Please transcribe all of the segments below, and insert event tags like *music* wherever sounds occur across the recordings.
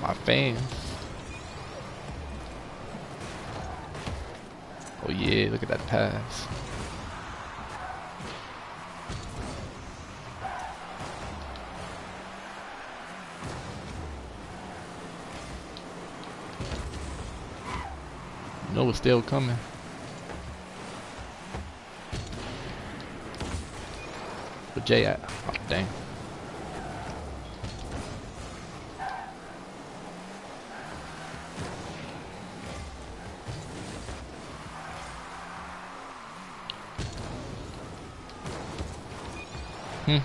My fans. Oh yeah, look at that pass. Know it's still coming. But Jay? Oh, dang. Hmm.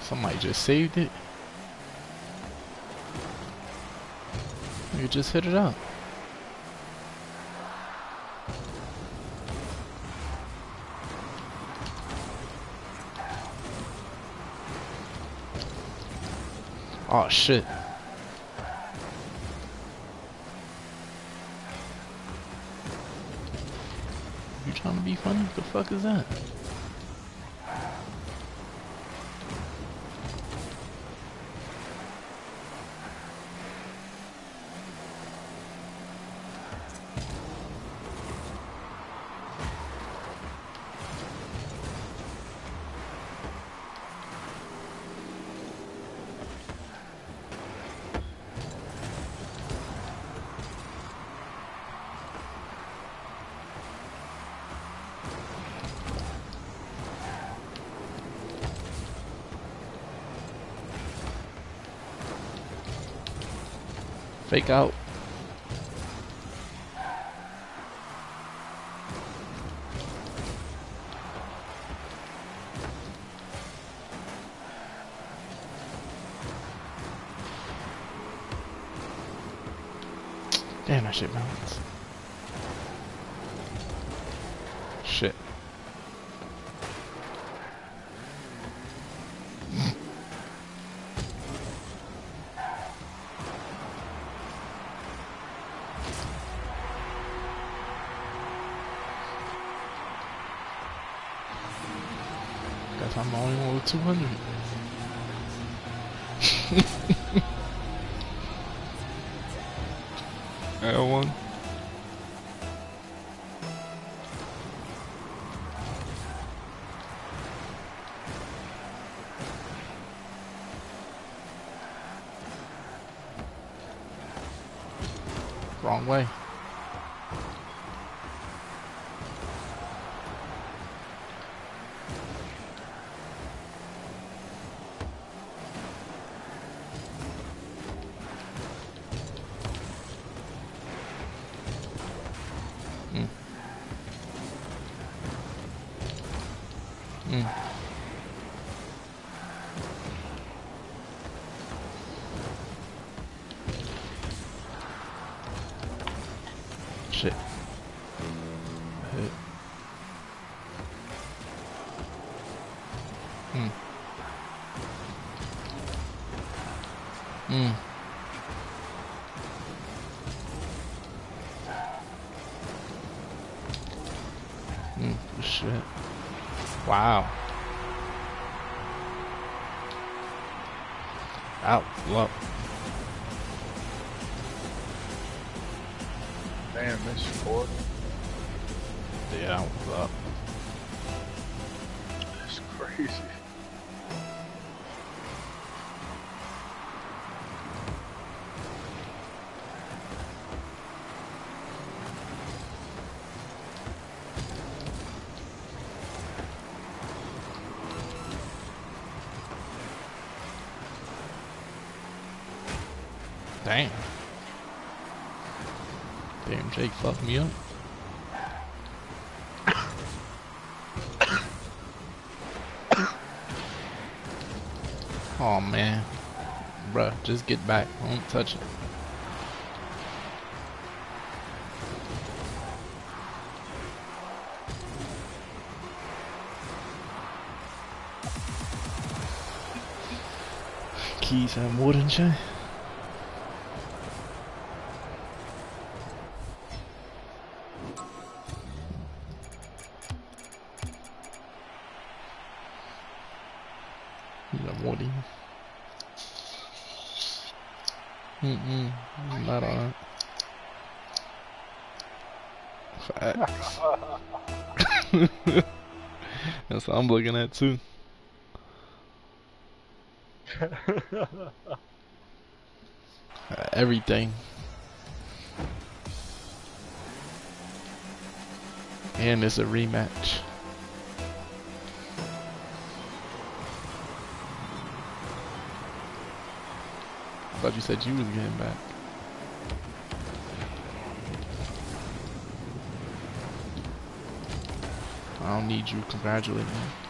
Somebody just saved it. You just hit it up. Oh shit. You trying to be funny? What the fuck is that? Fake out. Damn, I should bounced. The only me up. Oh man. Bruh, just get back. Don't touch it. keys have more than. I'm looking at too. *laughs* Everything. And it's a rematch. Thought you said you was getting back. I don't need you congratulating me.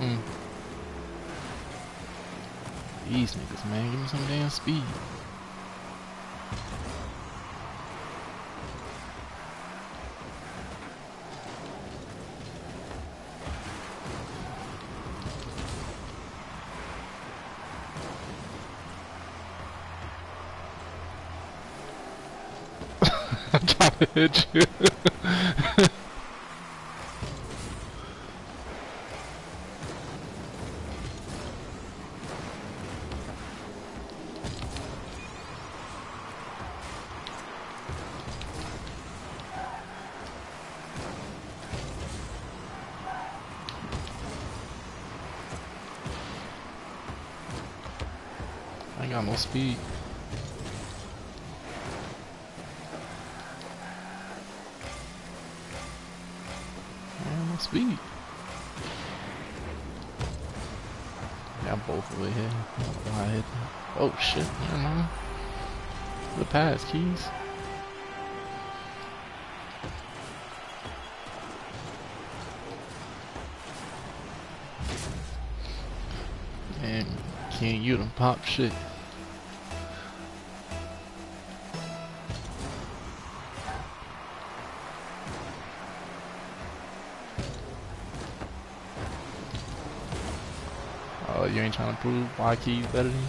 Mm. These niggas, man, give me some damn speed. *laughs* I'm trying to hit you. *laughs* Speed. Ain't speed. Yeah, I'm both over here. I. Oh shit, never mind. The pass, keys. And can't you done pop shit. You ain't trying to prove why keys better than you?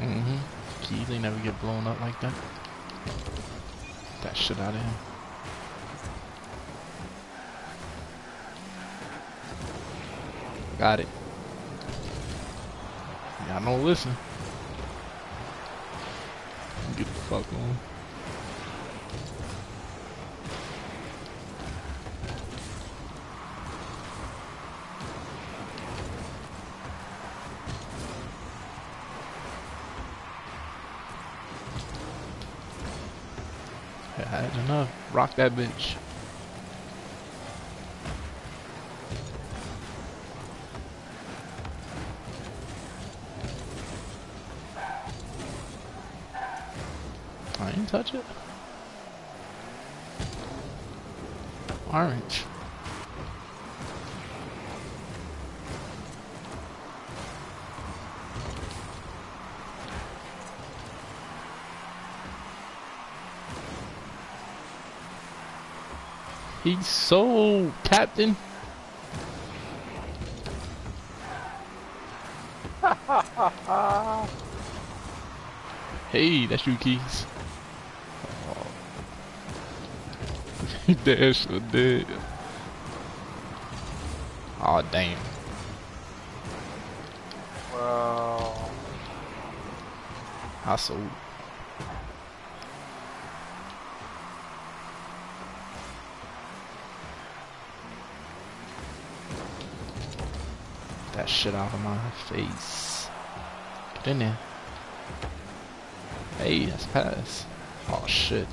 Mm-hmm. Keys ain't never get blown up like that. That shit out of him. Got it. Y'all don't listen. Enough. Rock that bitch. Touch it. Orange. He's so captain. *laughs* hey, that's you keys. *laughs* Dash or dead. Oh damn. Well, I sold. That shit out of my face. Get in there. Hey, that's pass. Oh shit.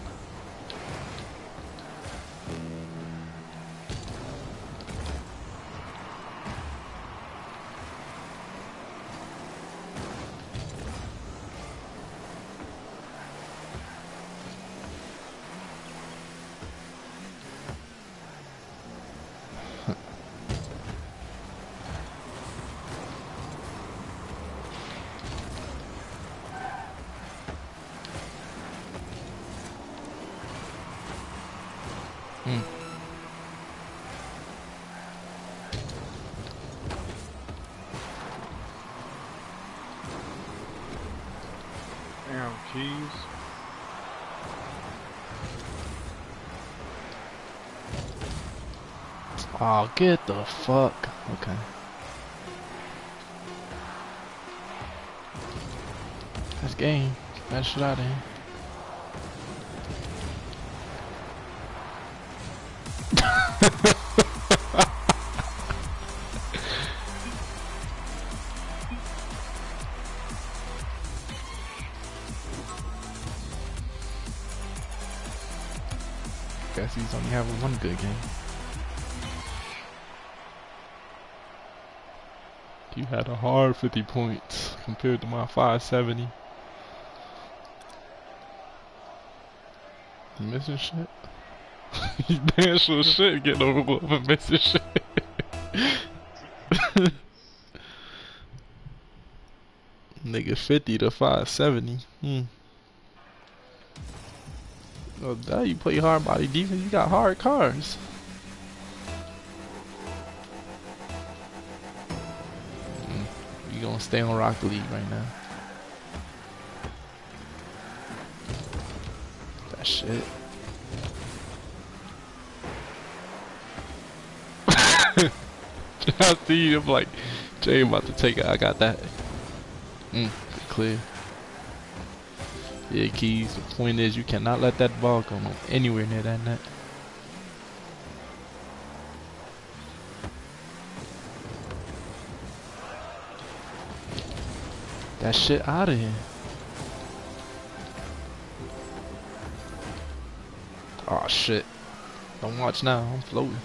Get the fuck. Okay. That's game. That shit out of here. Guess he's only having one good game. You had a hard 50 points compared to my 570. You missing shit? *laughs* you damn sure shit getting over for missing shit. *laughs* Nigga 50 to 570. Hmm. Oh, now you play hard body defense, you got hard cars. Gonna stay on Rocket League right now. That shit. *laughs* I see you, I'm like, Jay about to take it, I got that. Mm, clear. Yeah, keys. The point is, you cannot let that ball go no anywhere near that net. That shit out of here. Oh shit. Don't watch now, I'm floating.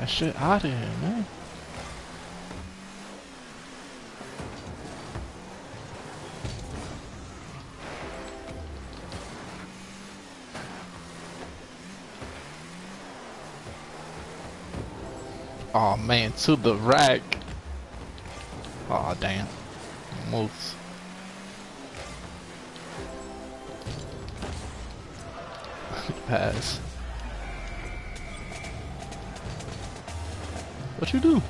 That shit out of here, man. Oh man, to the rack. Oh damn. Almost. *laughs* Pass. What you do?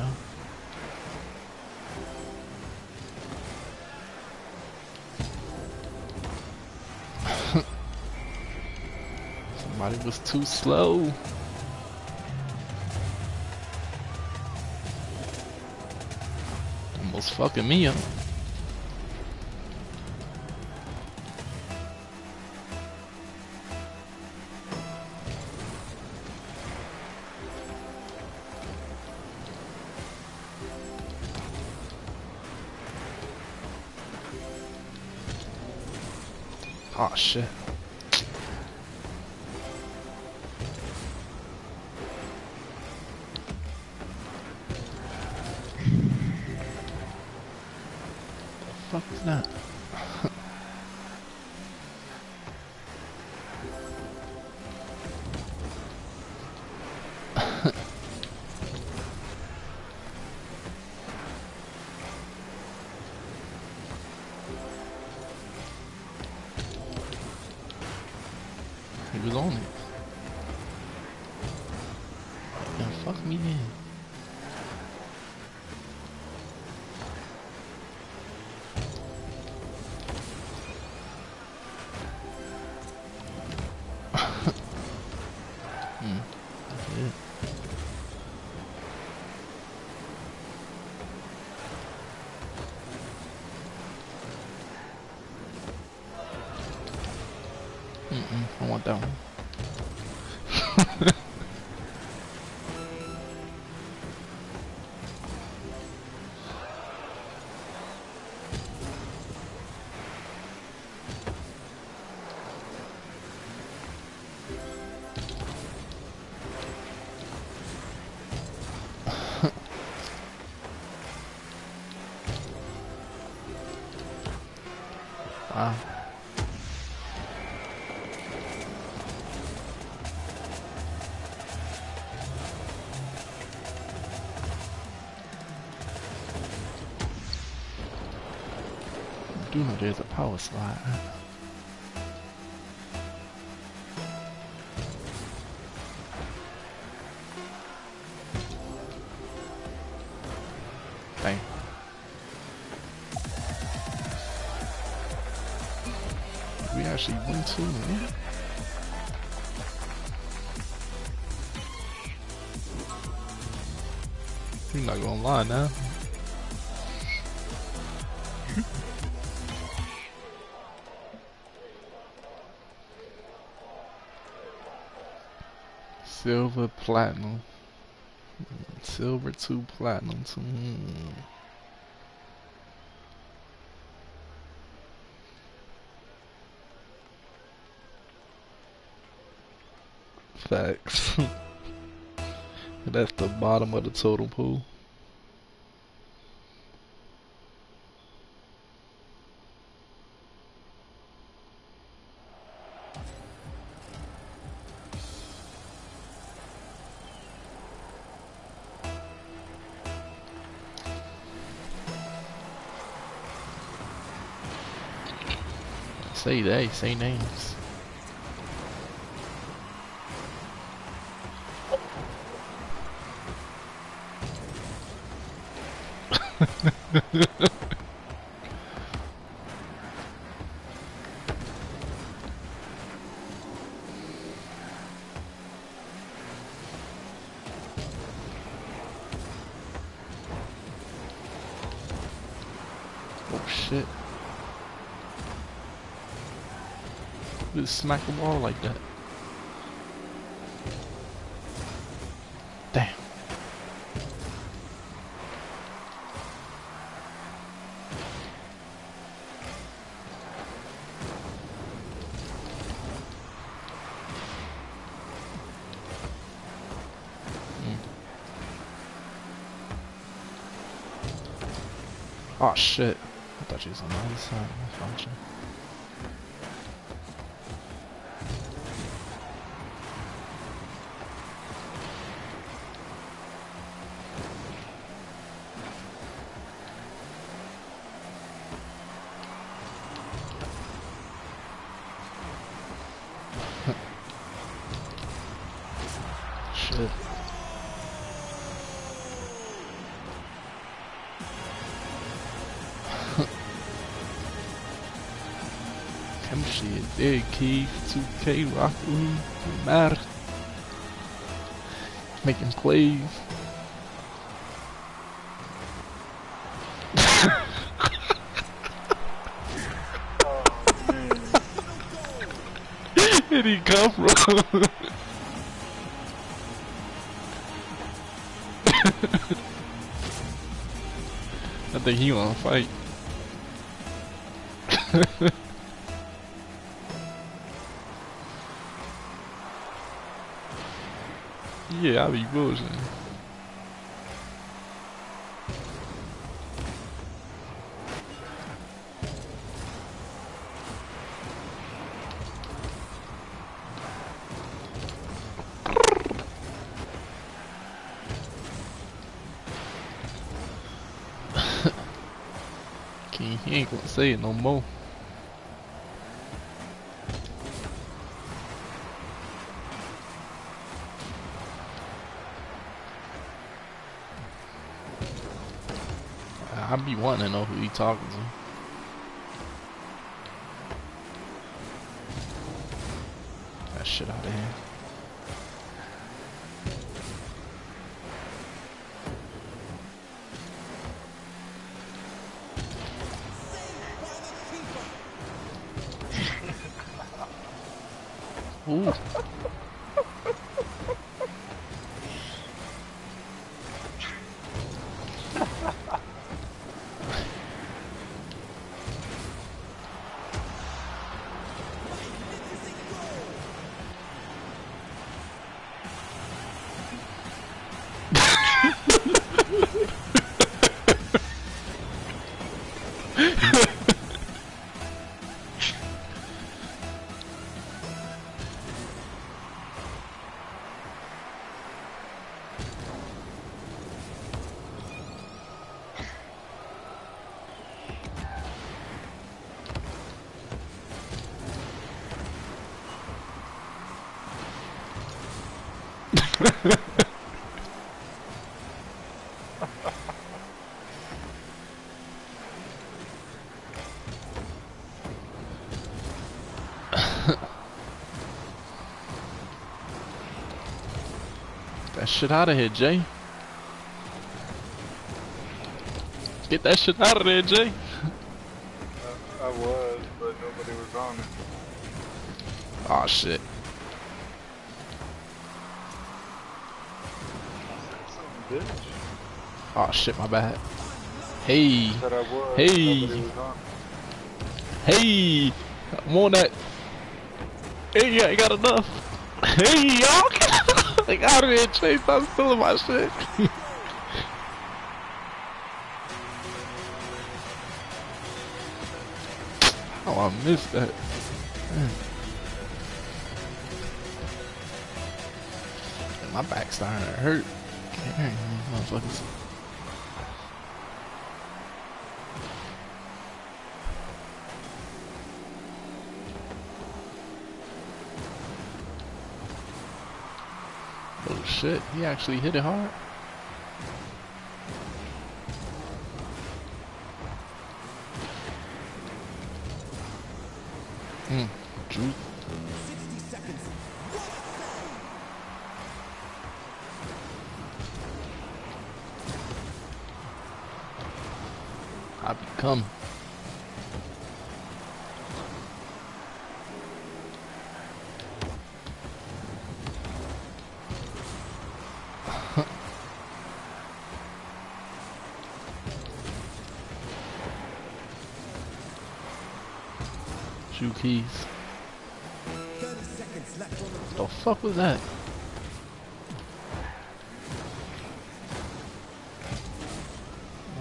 Real. *laughs* Somebody was too slow. Almost fucking me up. Oh I want that one. There's a power slide. Dang. We actually win too, man. You're not gonna lie now. Silver, platinum. Silver two, platinum two. Hmm. Facts. *laughs* That's the bottom of the total pool. Say they, say names. *laughs* smack the wall like that. Damn. Mm. Oh shit. I thought she was on the other side. 2K, Rock matter. Making plays. *laughs* Where'd he come from? I think he wanna fight. Yeah, I be bullshitting. King, be wanting to know who he talking to. That shit out of here. Ooh. *laughs* that shit out of here, Jay. Get that shit out of there, Jay. I, I was, but nobody was on it. Oh shit. Oh shit, my bad. Hey, was. Hey. Hey, on that. Hey, yeah, I got enough. Hey, y'all, like out of here, Jay. Stop stealing my shit. *laughs* oh, I missed that. My back's starting to hurt. These motherfuckers. Oh shit, he actually hit it hard. Keys. The fuck was that?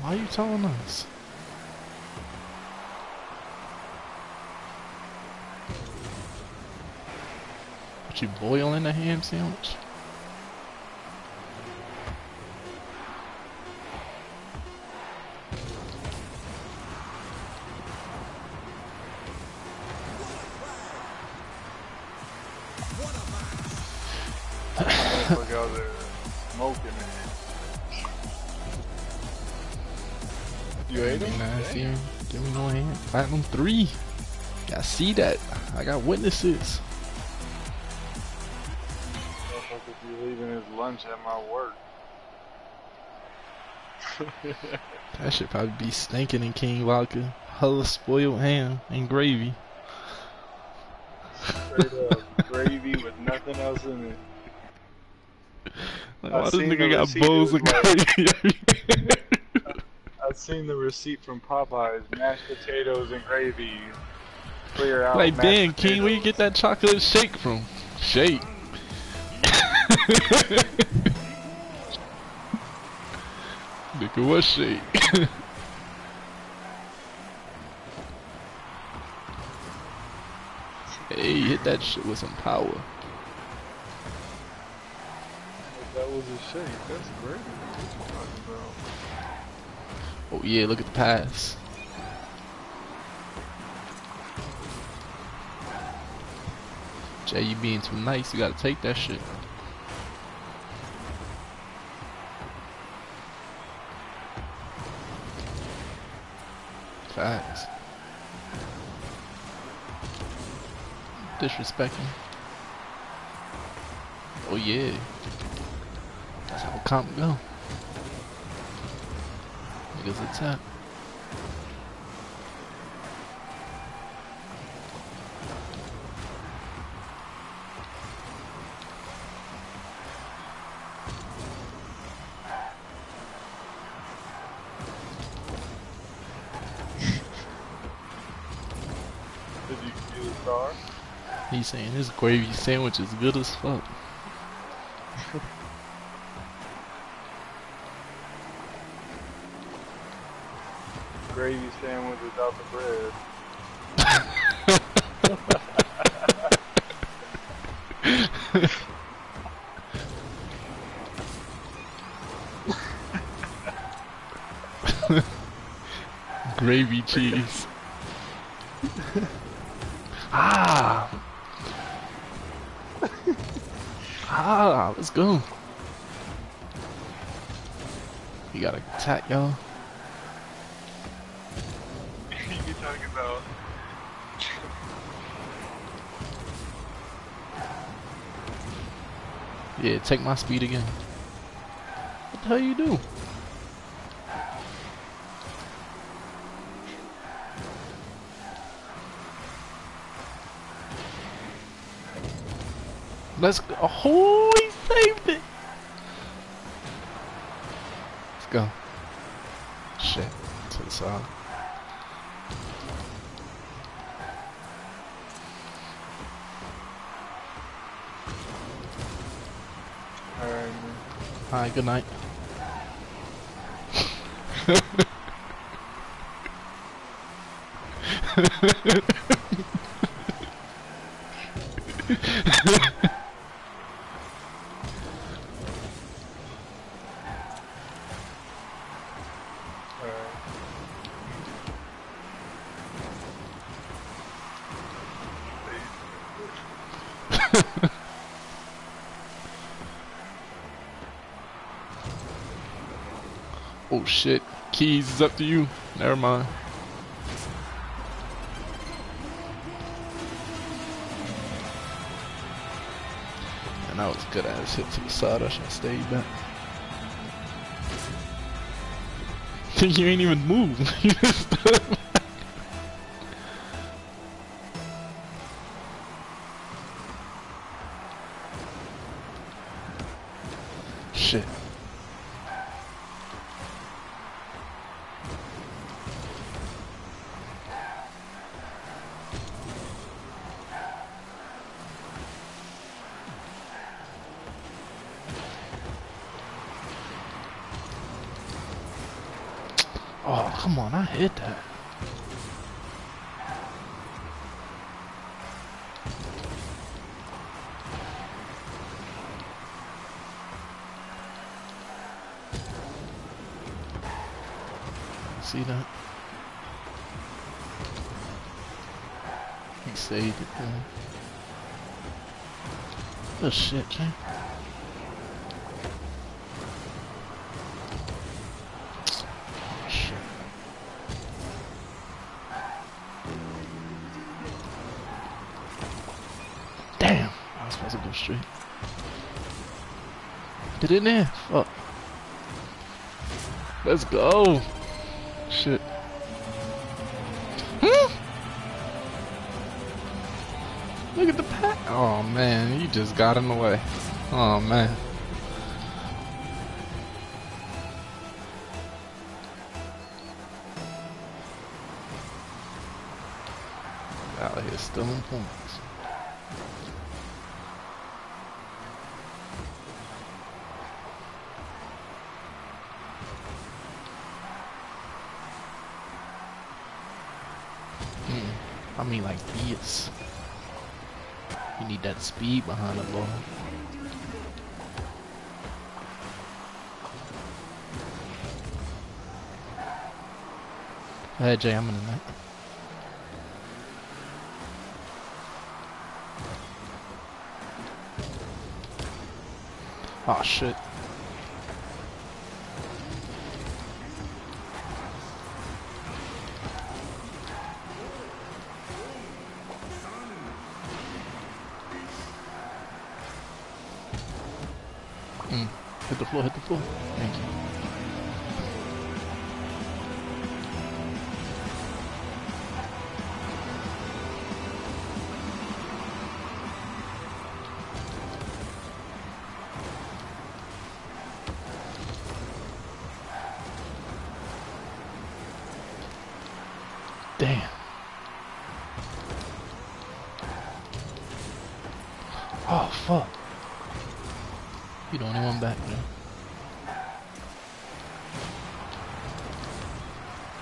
Why are you telling us? What you boiling a ham sandwich? Platinum three. I see that. I got witnesses. Motherfucker be leaving his lunch at my work. *laughs* That should probably be stinking in King Vodka. Hella spoiled ham and gravy. Straight up gravy with nothing else in it. Like, why this nigga got bowls of gravy? *laughs* seen the receipt from Popeyes: mashed potatoes and gravy. Clear out. like, damn, King, where you get that chocolate shake from? Shake. *laughs* Nigga, what shake? *laughs* hey, hit that shit with some power. That was a shake. That's gravy. What you talking about? Oh yeah, look at the pass. Jay, you being too nice, you gotta take that shit. Facts. Disrespecting. Oh yeah. That's how comp go. Niggas attack. Did you see the star? He's saying his gravy sandwich is good as fuck. Gravy sandwich without the bread. Gravy cheese. ah! ah, let's go. You gotta attack, y'all. you talking about? Yeah, take my speed again. What the hell you do? Let's go. Oh, he saved it. Let's go. Shit. To the side. Alright, good night. *laughs* shit. Keys is up to you. Never mind. And that was a good ass hit to the side. I should have stayed back. *laughs* you ain't even moved. *laughs* see that. Oh shit, yeah. Damn! I was supposed to go straight. Did it there? Fuck. Let's go! Oh man, you just got in the way. Oh man. Out here stealing points. Hmm. I mean like this. You need that speed behind the ball. Ahead, Jay. I'm in the net. Oh shit. Hit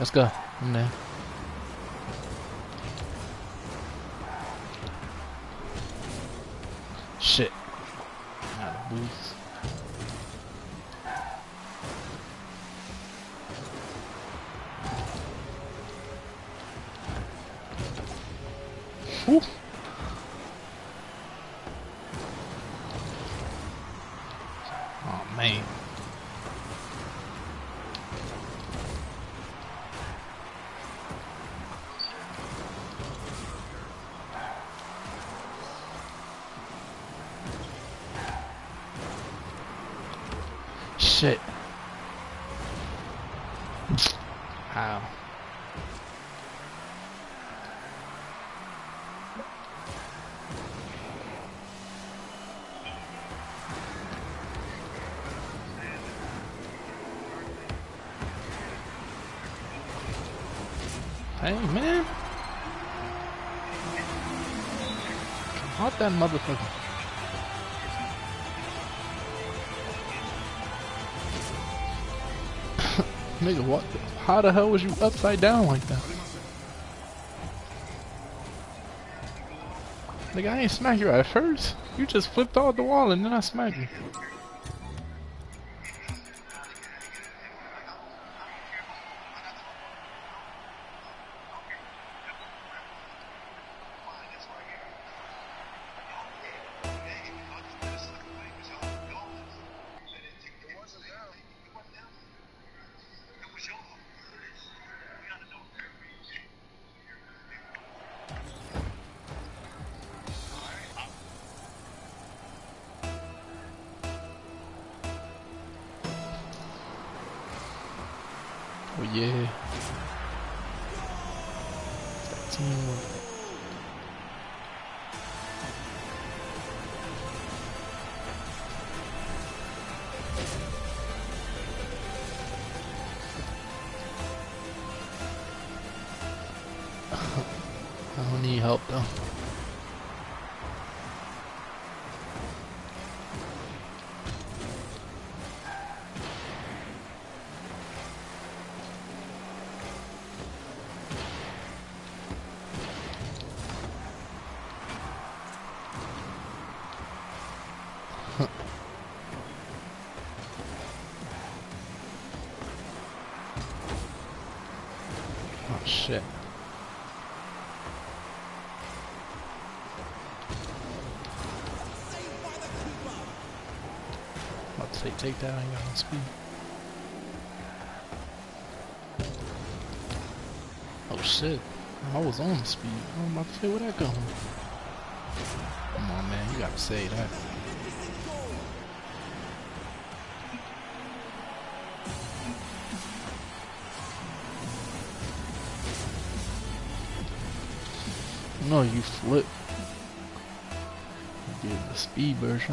Let's go. I'm there. That motherfucker. *coughs* Nigga, what? How the hell was you upside down like that? Nigga, I ain't smack you at first. You just flipped off the wall and then I smacked you. Yeah. That teamwork. *laughs* I don't need help though. Take that, I ain't got no speed. Oh shit. I was on speed. I'm about to say where that going. Come on, man. You gotta say that. No, you flip. Did the speed burst,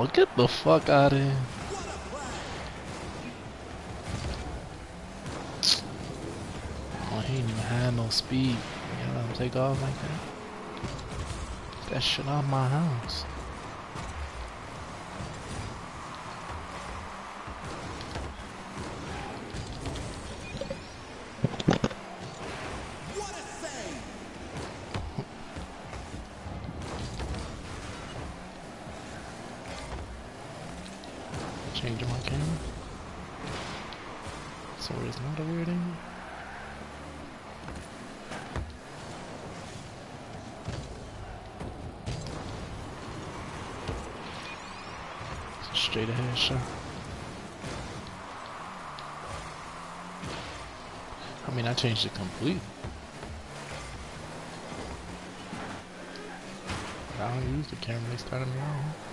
Oh, get the fuck out of here. Oh, he didn't even have no speed. You him take off like that? That shit out my house. Changing my camera. So it's not a weird angle. It's a straight ahead shot. I mean, I changed. I don't use the camera, they started me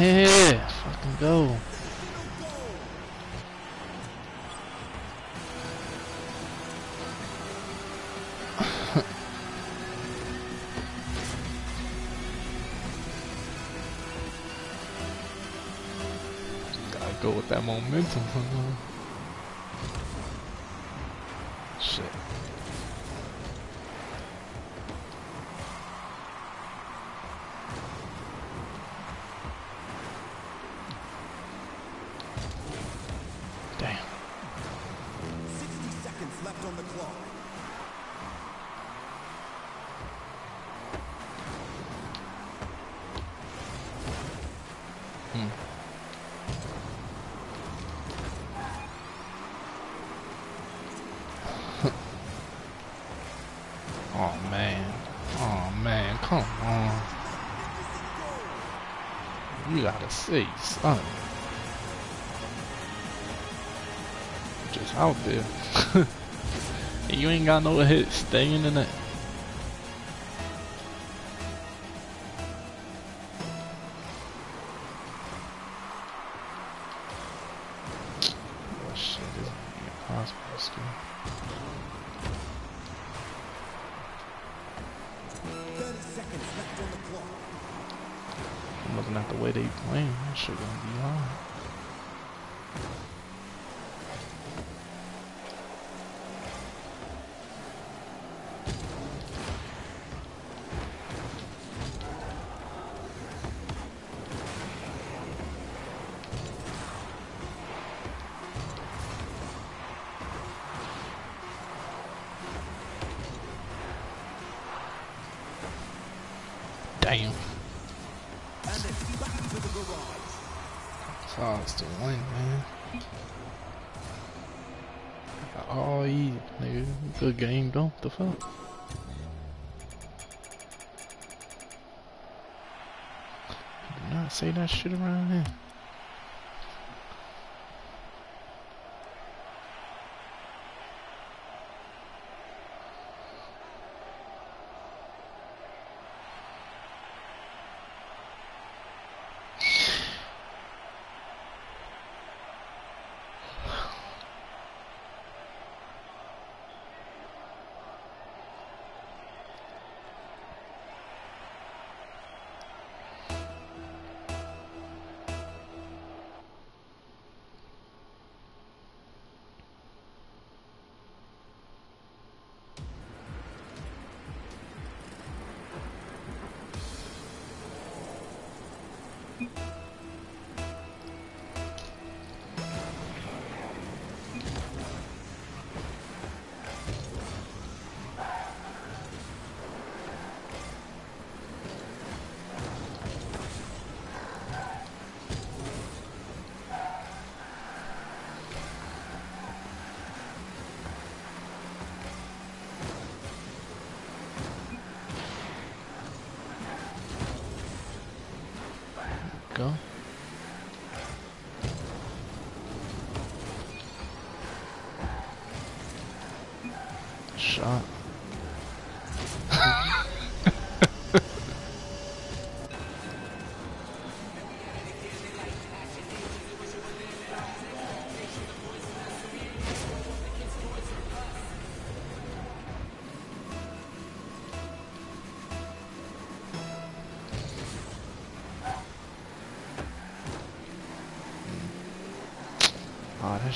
in here! Fucking go. *laughs* Gotta go with that momentum. See, son. Just out there. *laughs* you ain't got no hit staying in it. Oh The fuck? Do not say that shit around here.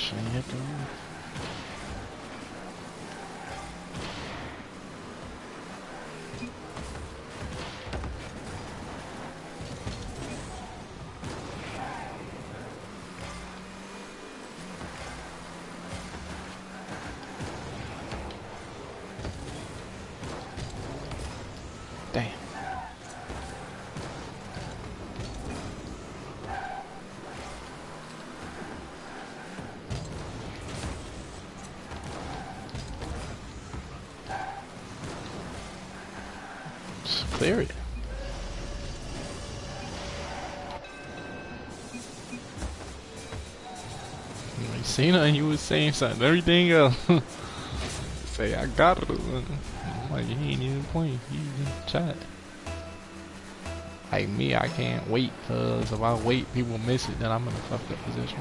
Oh, that clear it. You seen her and you was saying something. Everything else. *laughs* Say, I got it. I'm like, you ain't even playing. You just chat. Like me, I can't wait, cause if I wait, people miss it, then I'm in a fucked up position.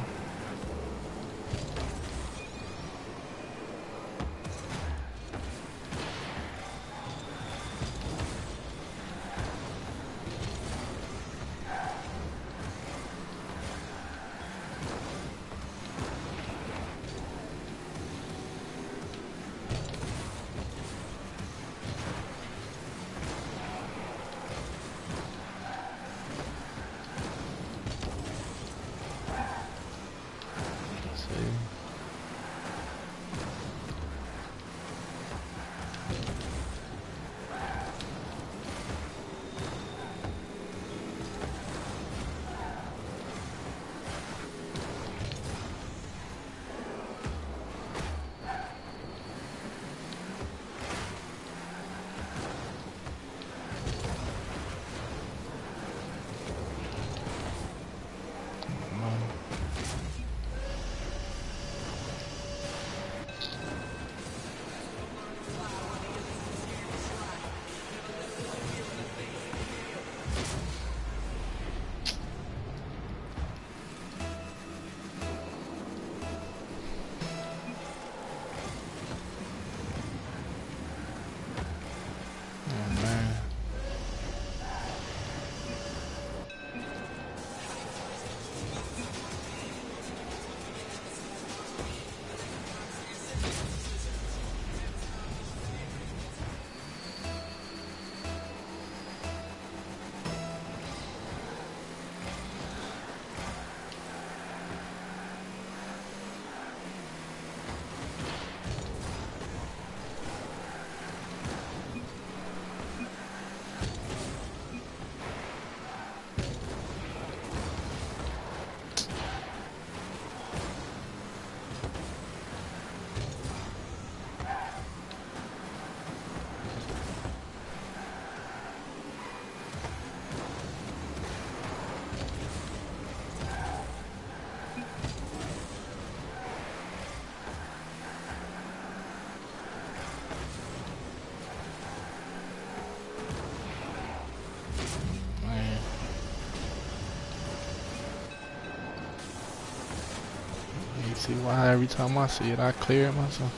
See why every time I see it, I clear it myself.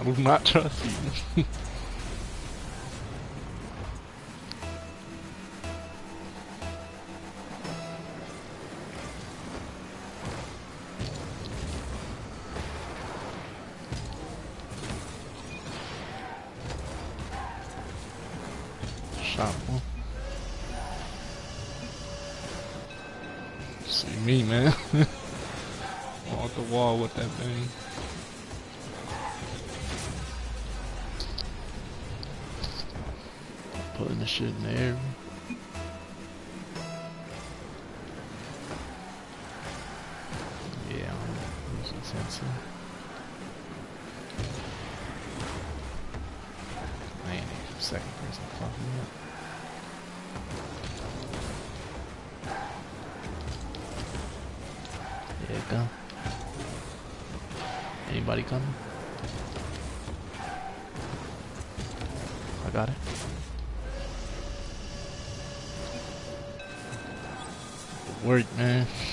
I do not trust you.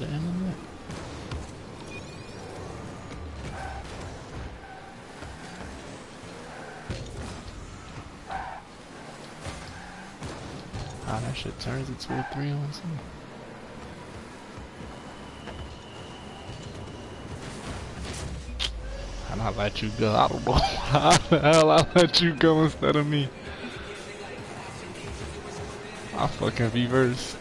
in it. How that shit turns into a three on two. And I let you go. I don't know *laughs* how the hell I let you go instead of me. I fucking reversed.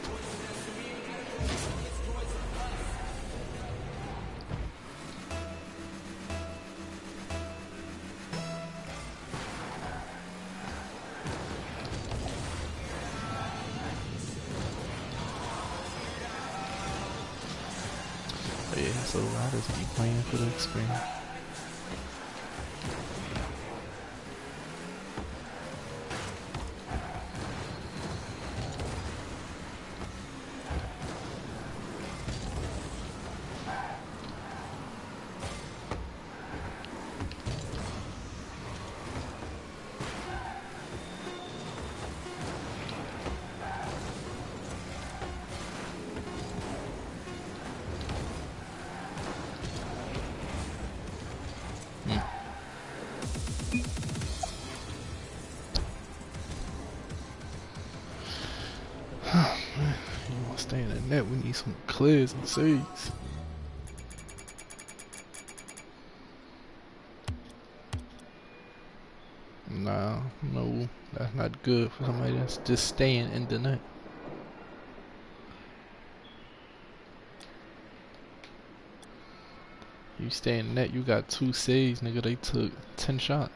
Clears and saves. Nah, no, that's not good for somebody that's just staying in the net. You stay in net, you got two saves, nigga. They took ten shots.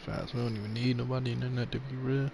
Fast, we don't even need nobody in the net to be real.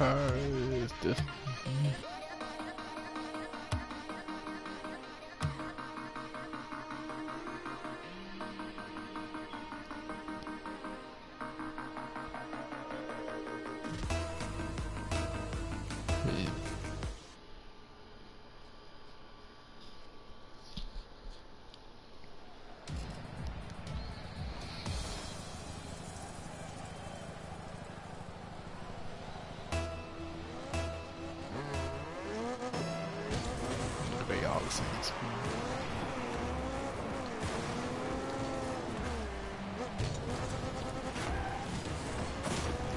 Car?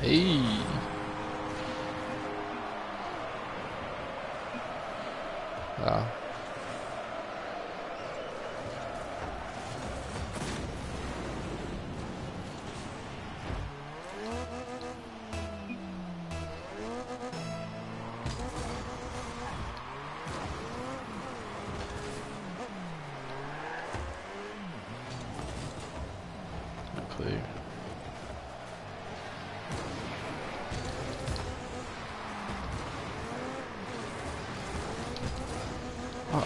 Hey.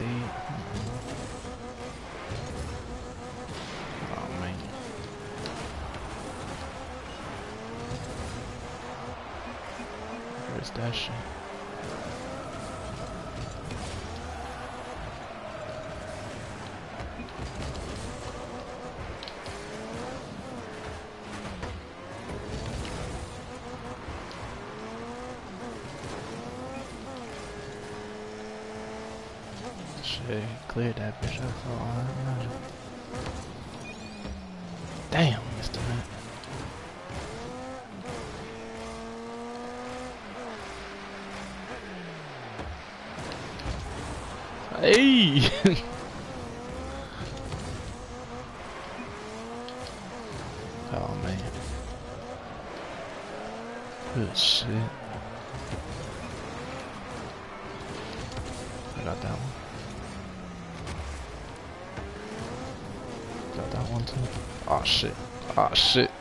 state. Oh man. Where's that? Shit, cleared that bitch up that matter. Damn, Mr. Man. Hey! *laughs* oh man. Good shit. Oh shit. Oh shit.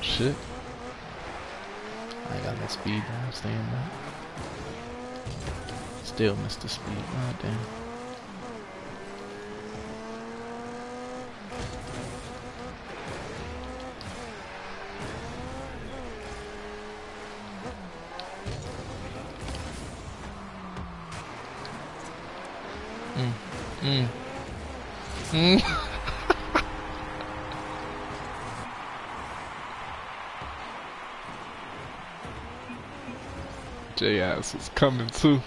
Shit. I got that speed. I'm staying back. Still missed the speed. God damn. Ass is coming too.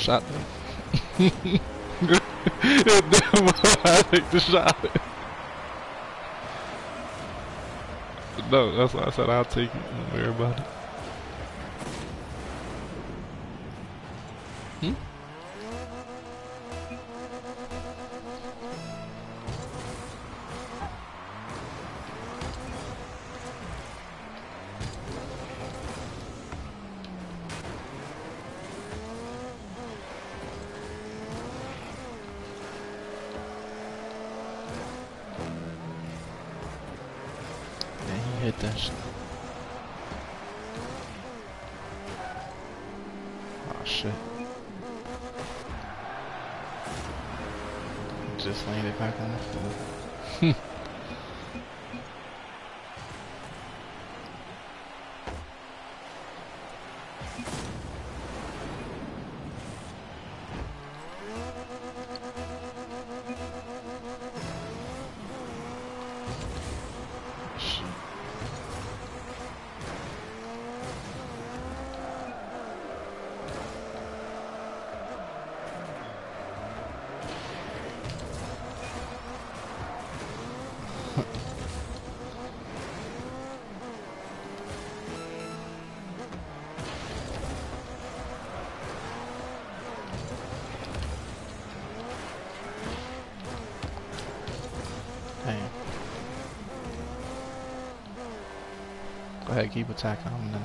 Shot. I'll take the shot. No, that's why I said I'll take it. Don't worry about it. Keep attacking him then.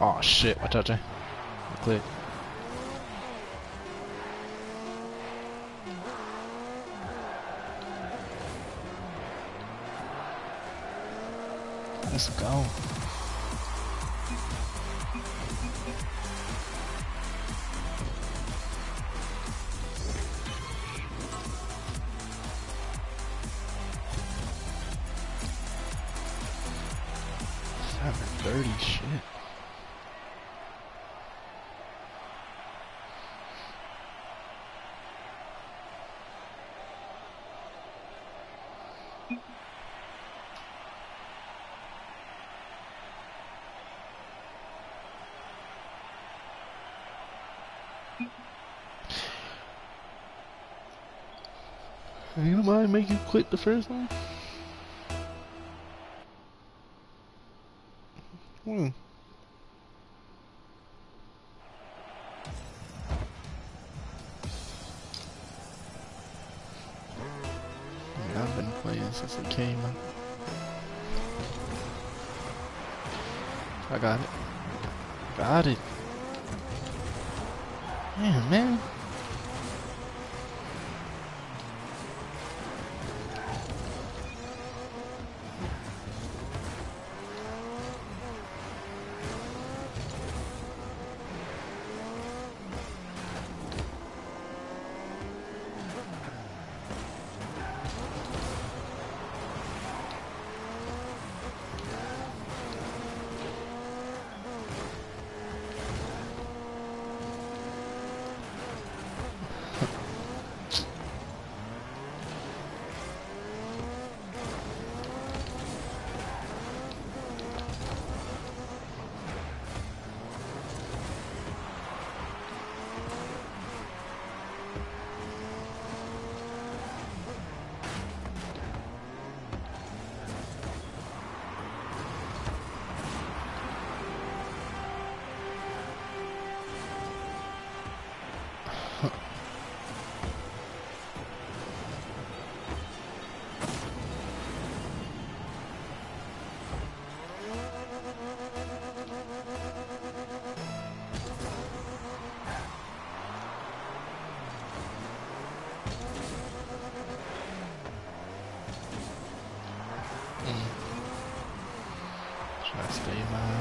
Oh shit, watch out, Jay. Nobody make you quit the first one?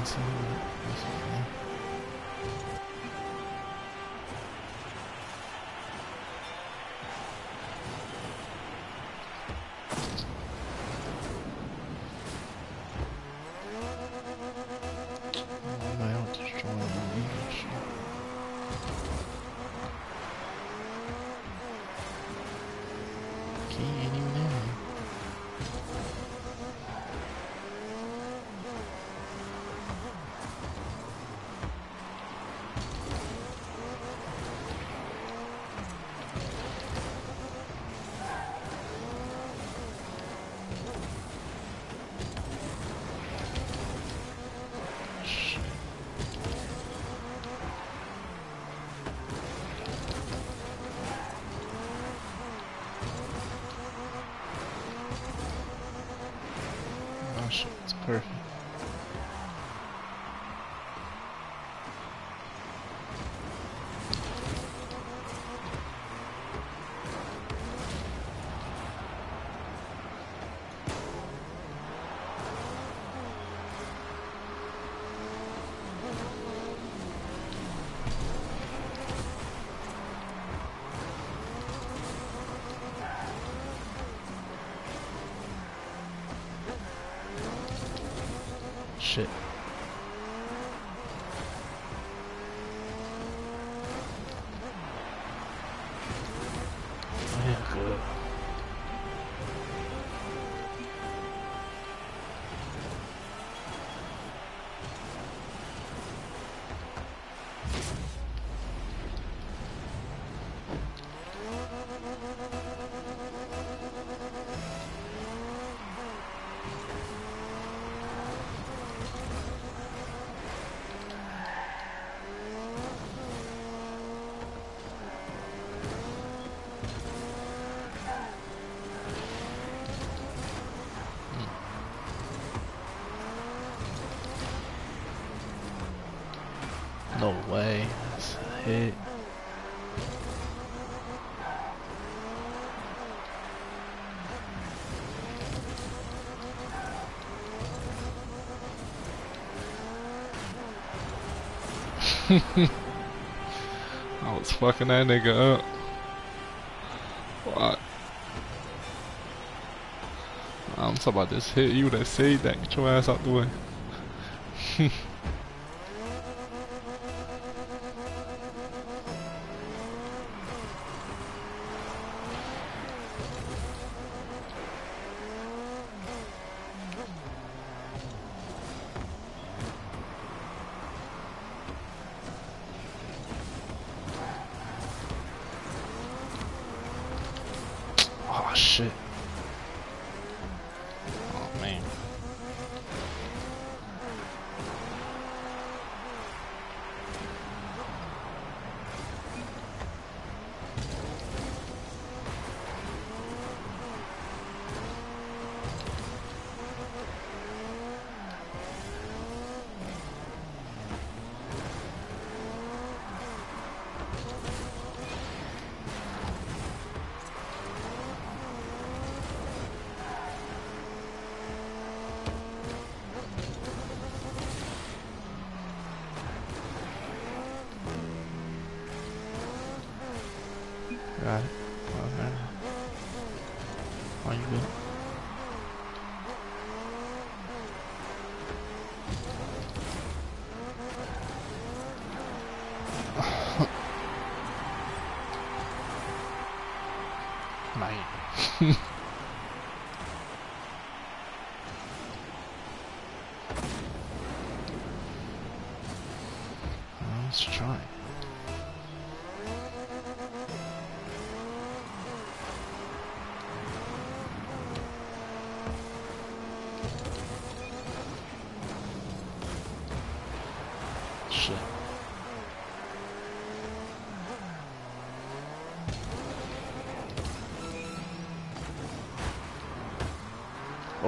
Stay shit, No way. That's a hit. *laughs* I was fucking that nigga up. What? I'm talking about this hit. You that saved that. Get your ass out the way.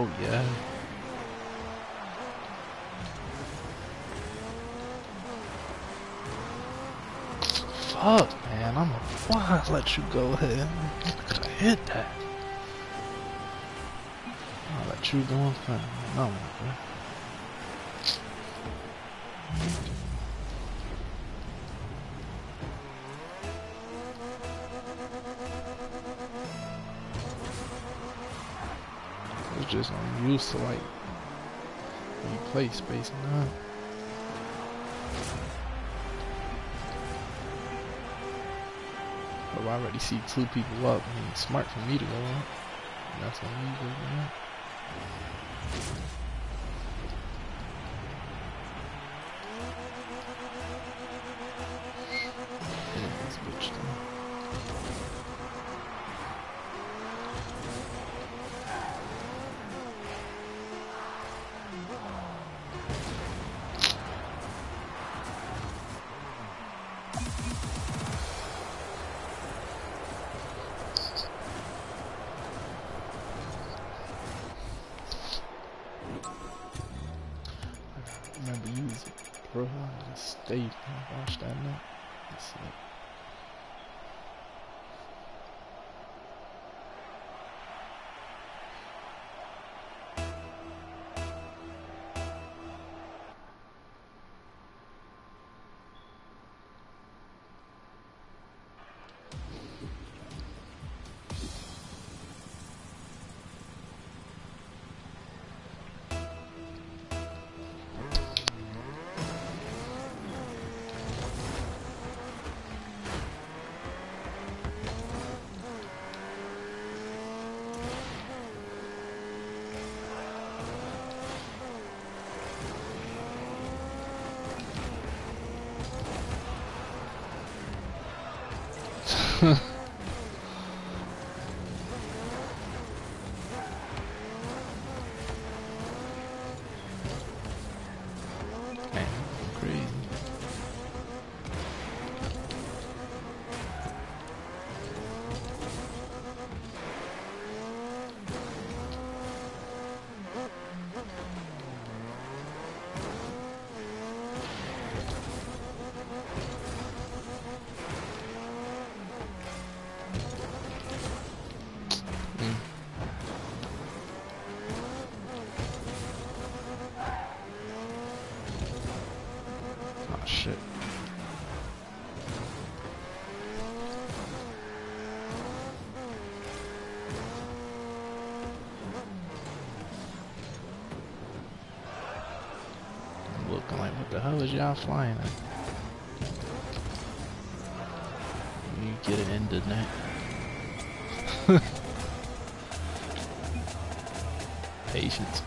Oh yeah. Fuck, man. I'm a why I let you go ahead. Have hit that. I'll let you go in front. No, man. Just to like you play Space Nine. But oh, I already see two people up. I mean, smart for me to go up. That's on me, baby. Yeah. What the hell y'all flying at? You get it ended now. *laughs* Patience.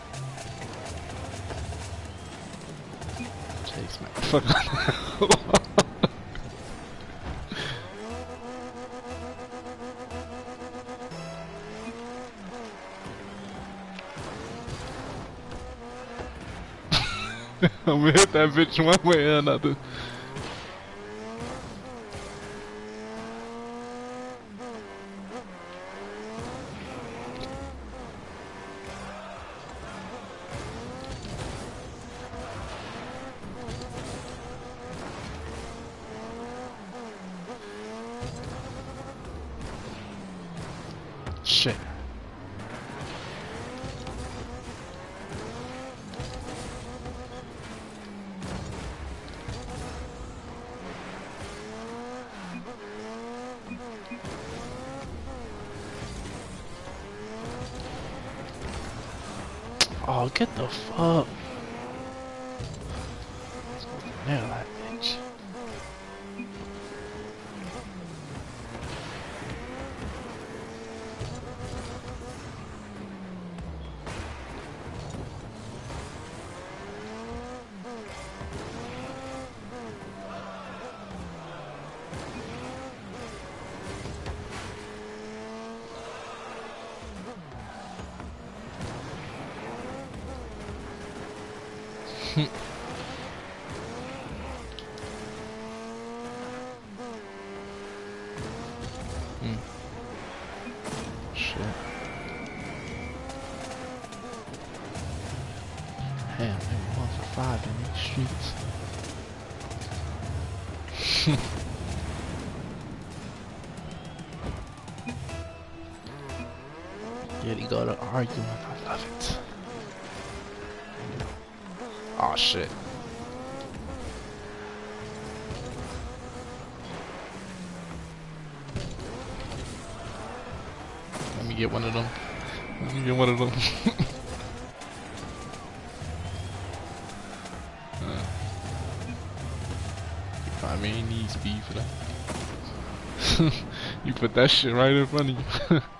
Chase my fuck. I'm gonna hit that bitch one way or another. Me get one of them. Me get one of them. *laughs* uh, find me any need speed for that. *laughs* you put that shit right in front of you. *laughs*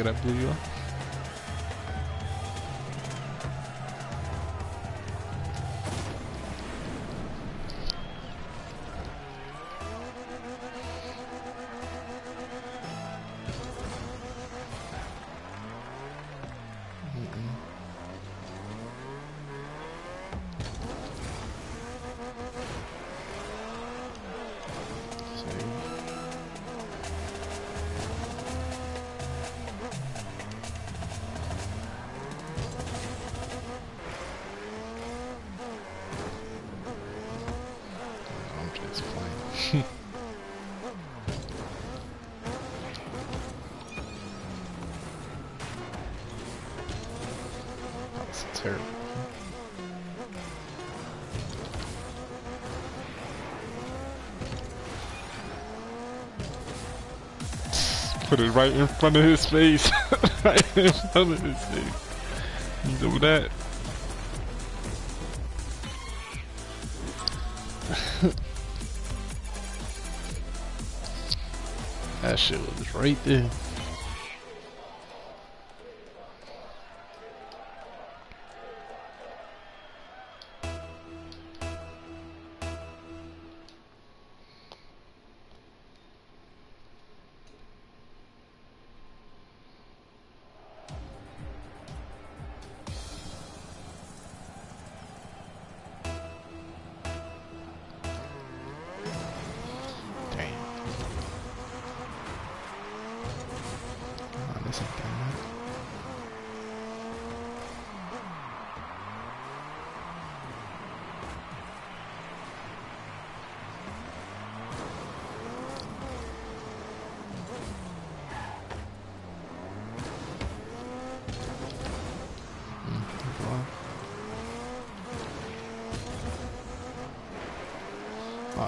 Nigga Right in front of his face. *laughs* right in front of his face. You do that. *laughs* That shit was right there.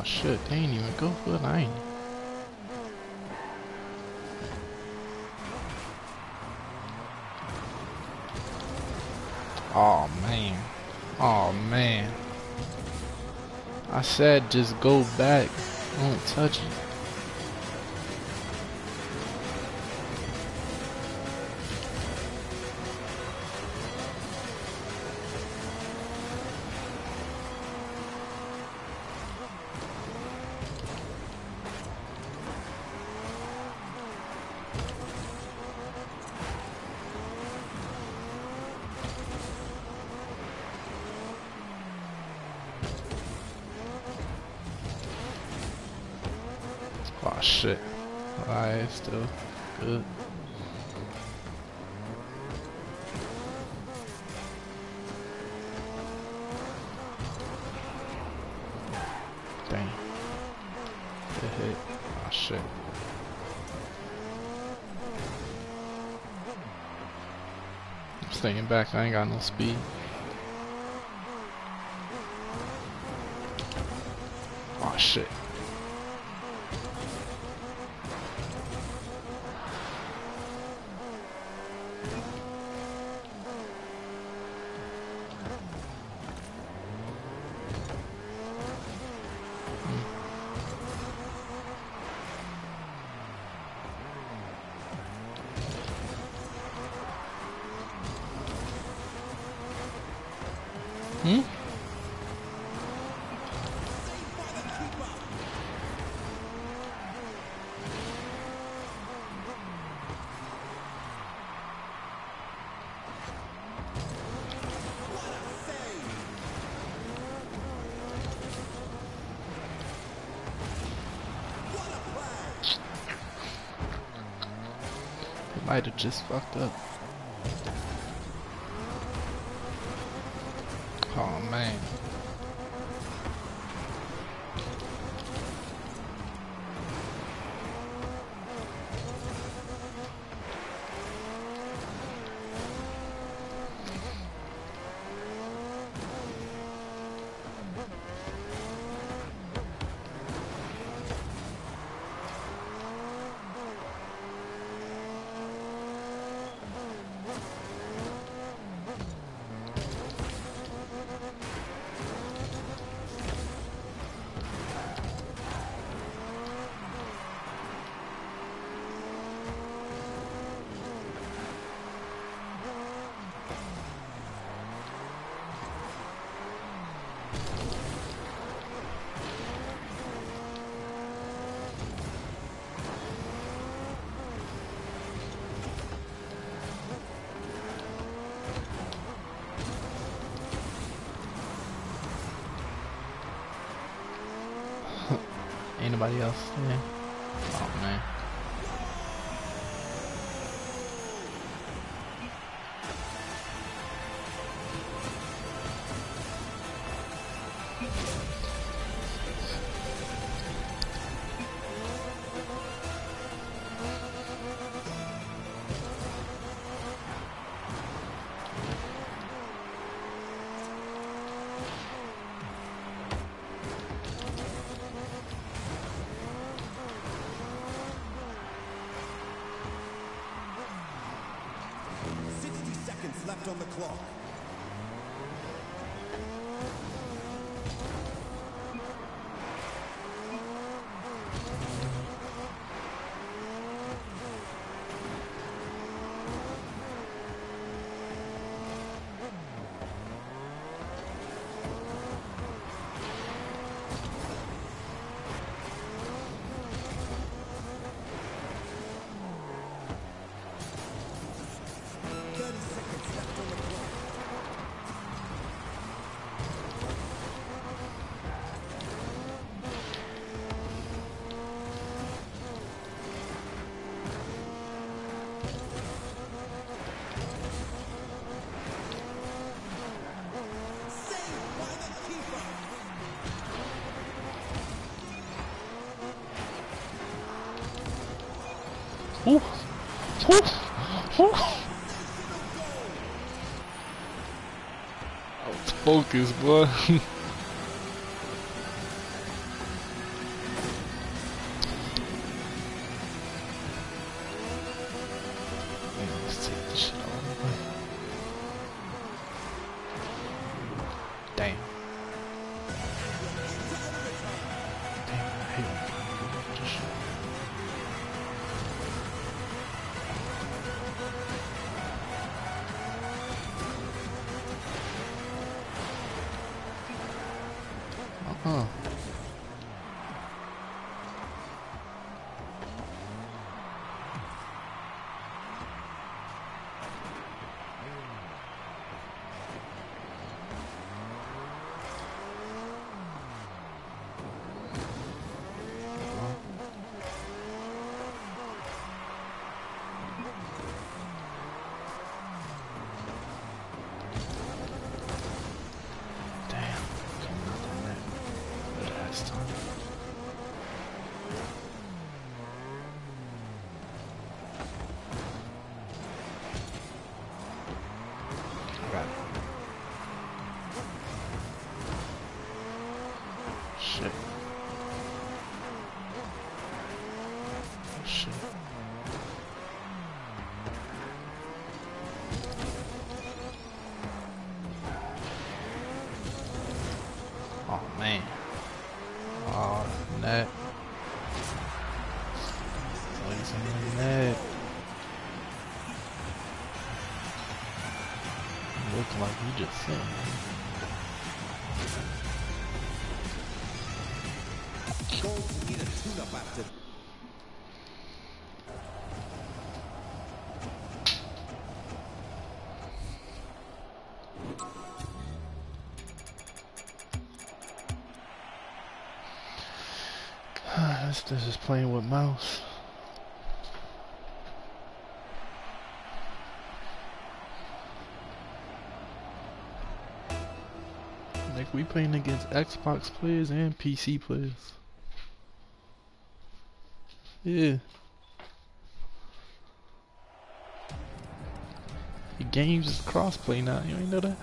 Oh shit, they ain't even go for I ain't. Oh man. Oh man. I said just go back. Don't touch it. I ain't got no speed. Hmm? Might have just fucked up. somebody else. Out focus, boy. This, is playing with mouse. Like we playing against Xbox players and PC players. Yeah. The games is crossplay now, you ain't know that?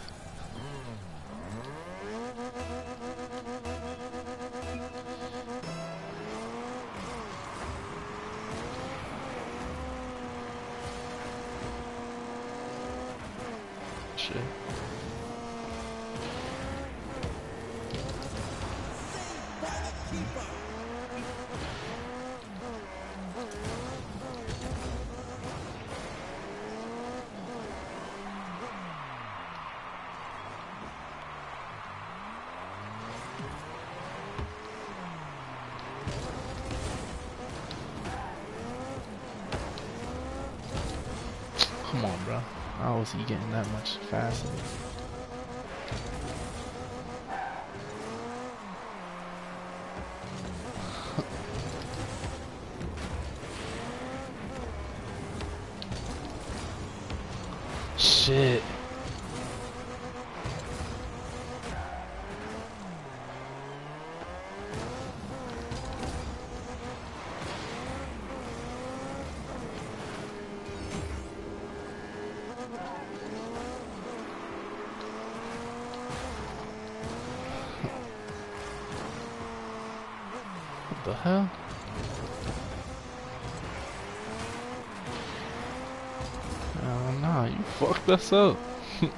Us up. *laughs*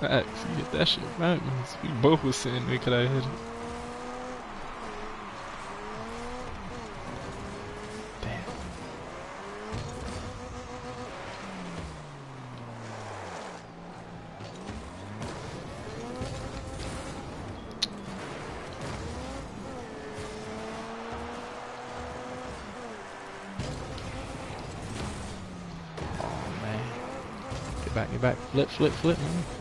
Get that shit back, man. We both was sitting there, could I hit it? Flip, flip, flip, man.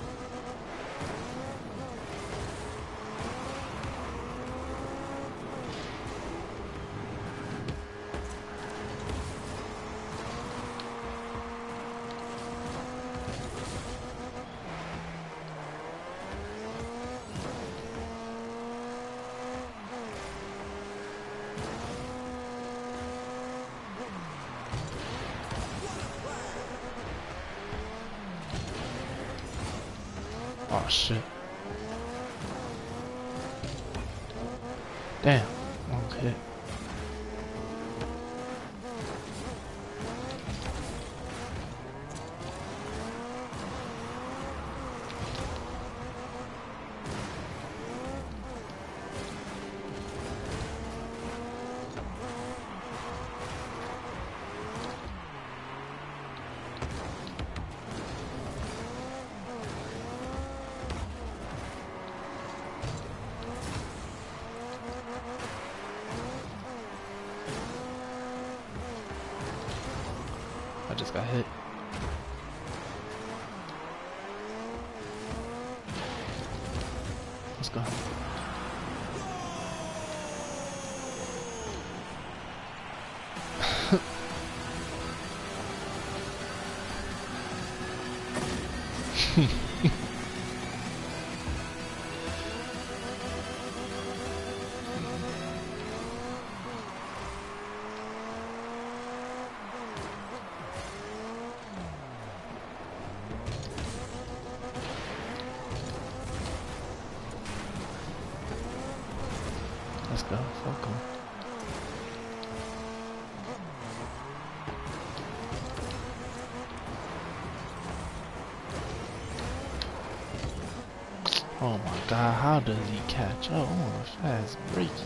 He catch oh, up on breaking?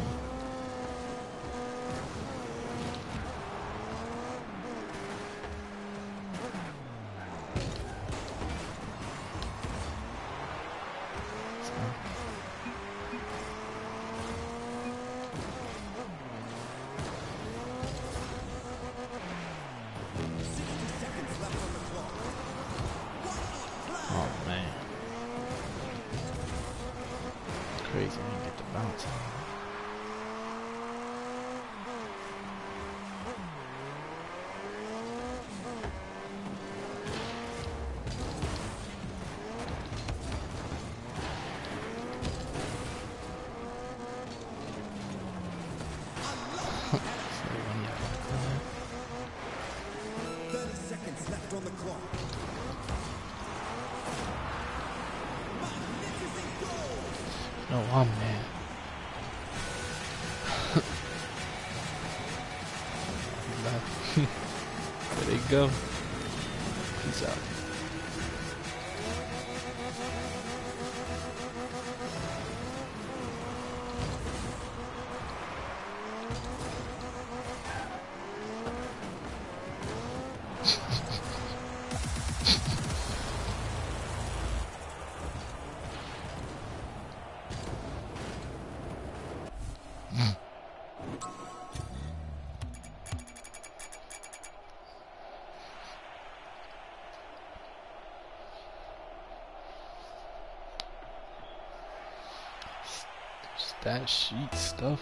Stat sheet stuff.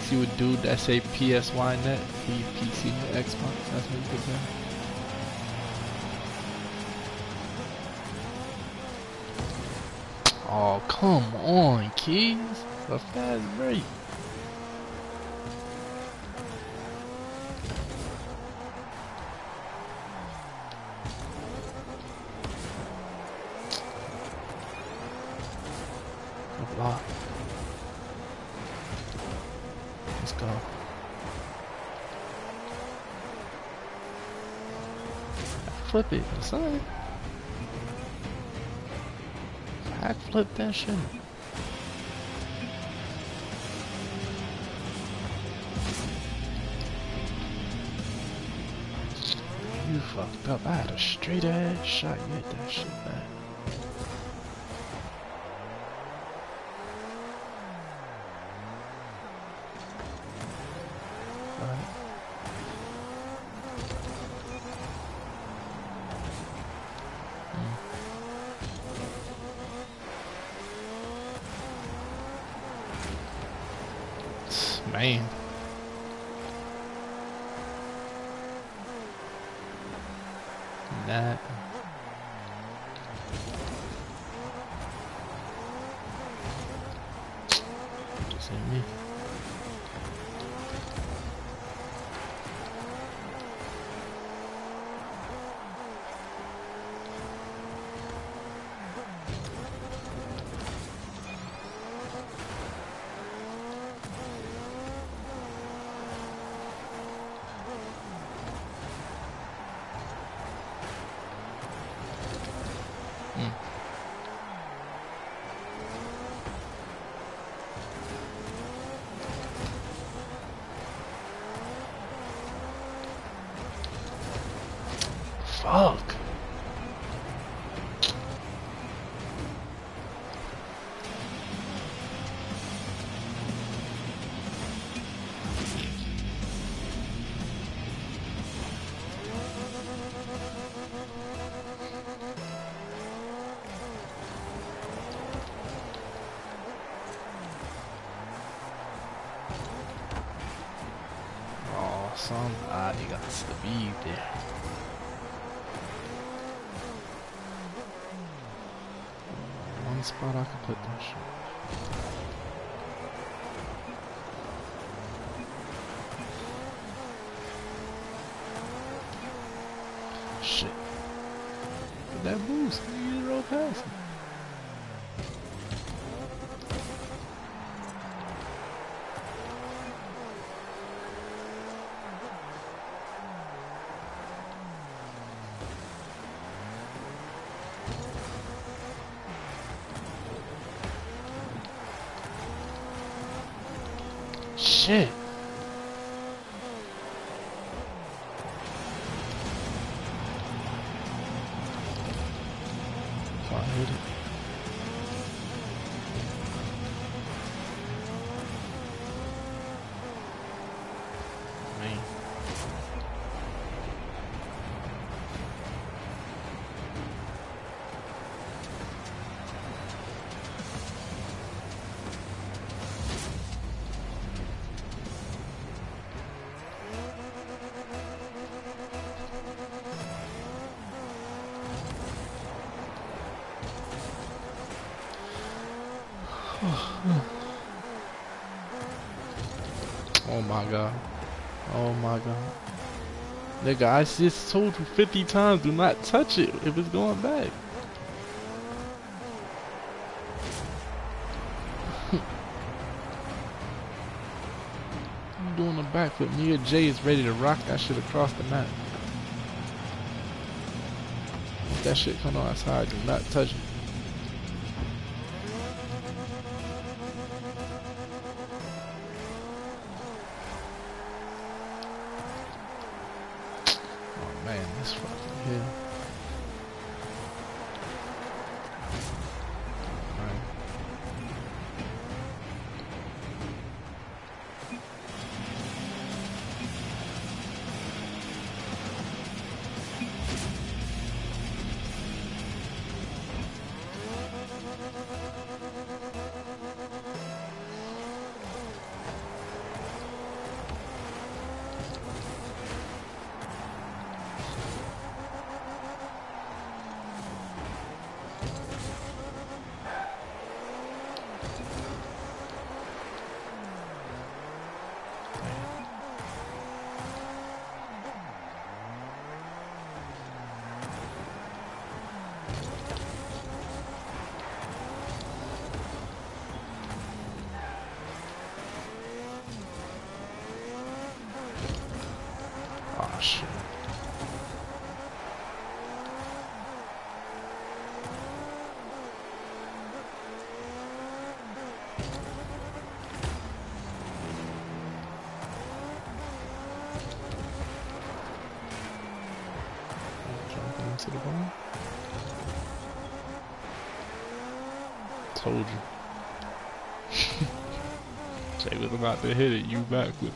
See what dude that say PSY net, he PC Xbox, that's what he could say. Oh, come on, Keys. A fast break. Flip it, son. Hack flip that shit. You fucked up. I had a straight ass shot. You hit that shit back. That boost. You roll past him. Shit. God. Oh my god. Nigga, I just told you 50 times do not touch it if it's going back. *laughs* I'm doing a backflip. Me or Jay is ready to rock that shit across the map. If that shit come outside, do not touch it. Into the ball. Told you. *laughs* Say was about to hit it, you back with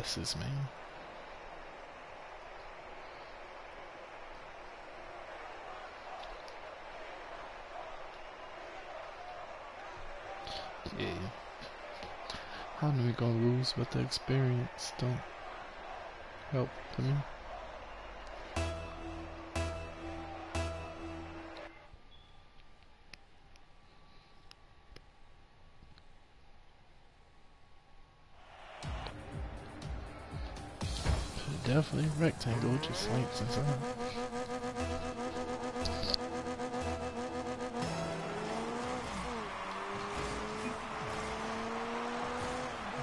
passes, man. Yeah. How do we gonna lose with the experience? Don't help. Put it definitely a rectangle, just slants inside.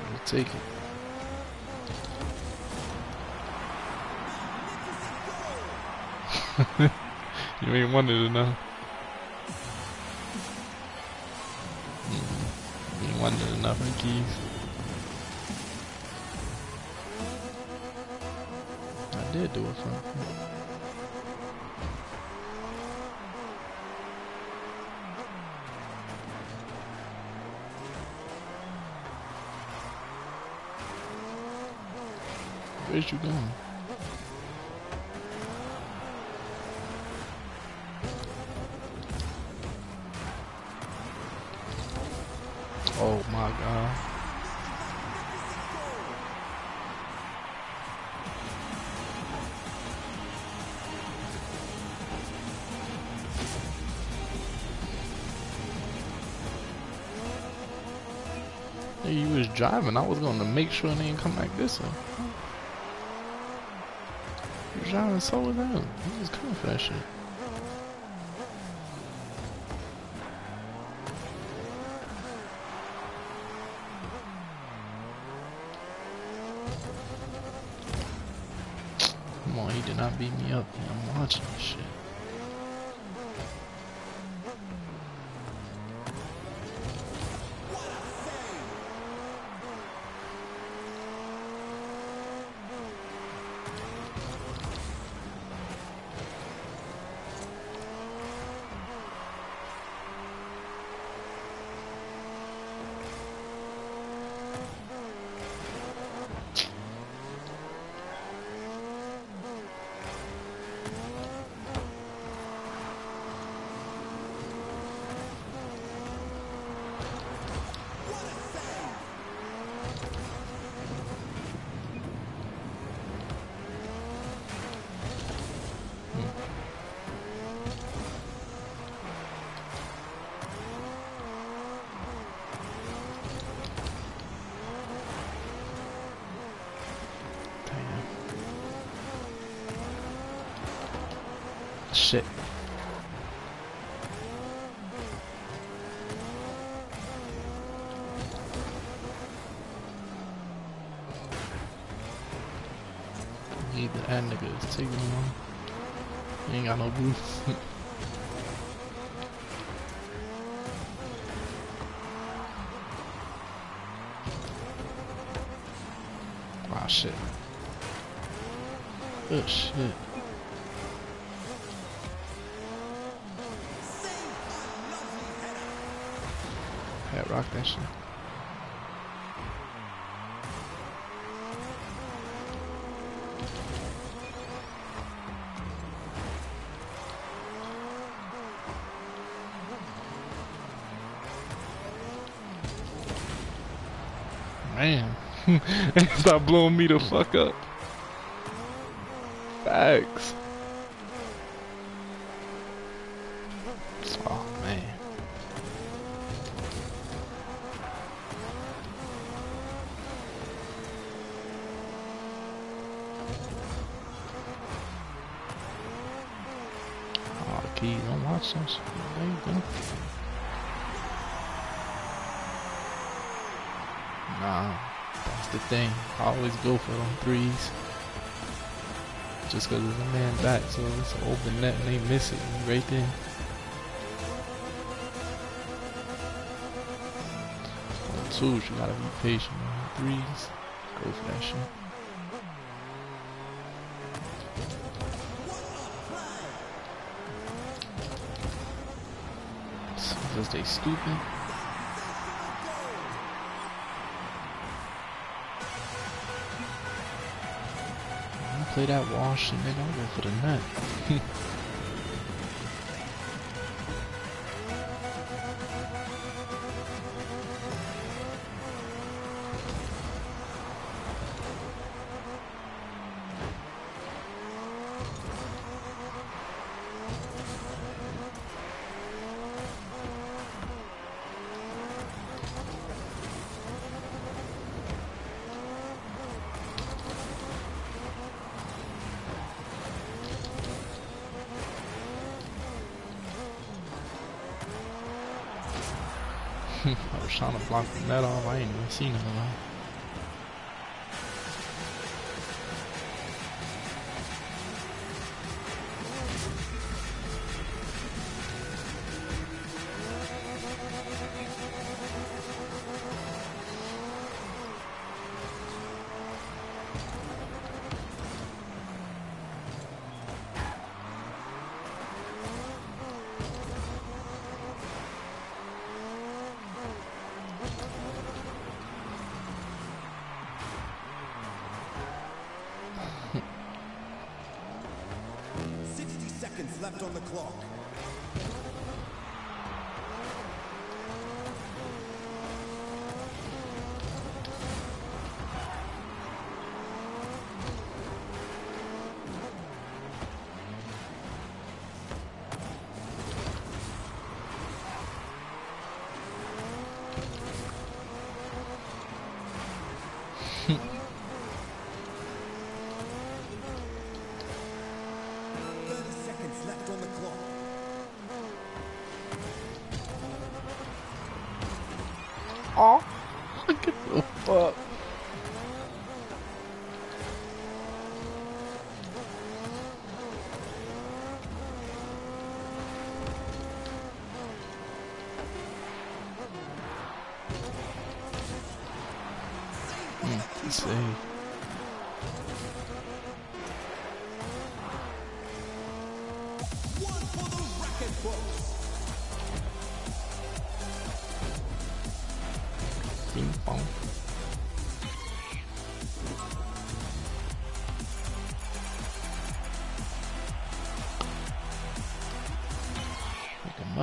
We'll take it. *laughs* you ain't wanted enough. Mm, You ain't wanted enough keys. I did do it for. Where's you going? Driving. I was going to make sure they didn't come like this way. You was driving slow down. He was coming for that shit. Got no. Ah shit. Oh shit. Yeah, rock that shit. *laughs* Man, stop blowing me the fuck up. Facts. Go for them threes. Just cause there's a man back, so it's an open net and they miss it right there. On twos, you gotta be patient. On threes, go for that shit. Because they stupid. Play that wash and nigga, I'll go for the net. *laughs*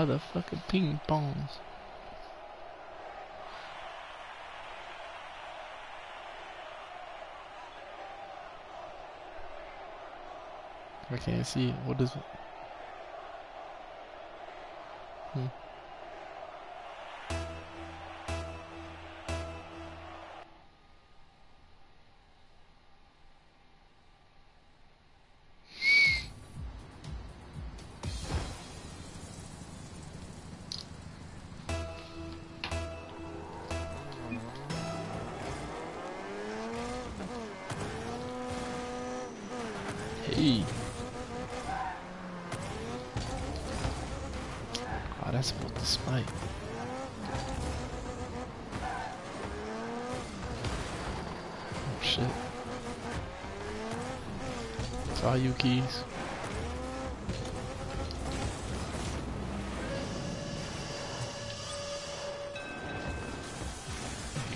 motherfucking ping pongs. I can't see it. What is it? Keys.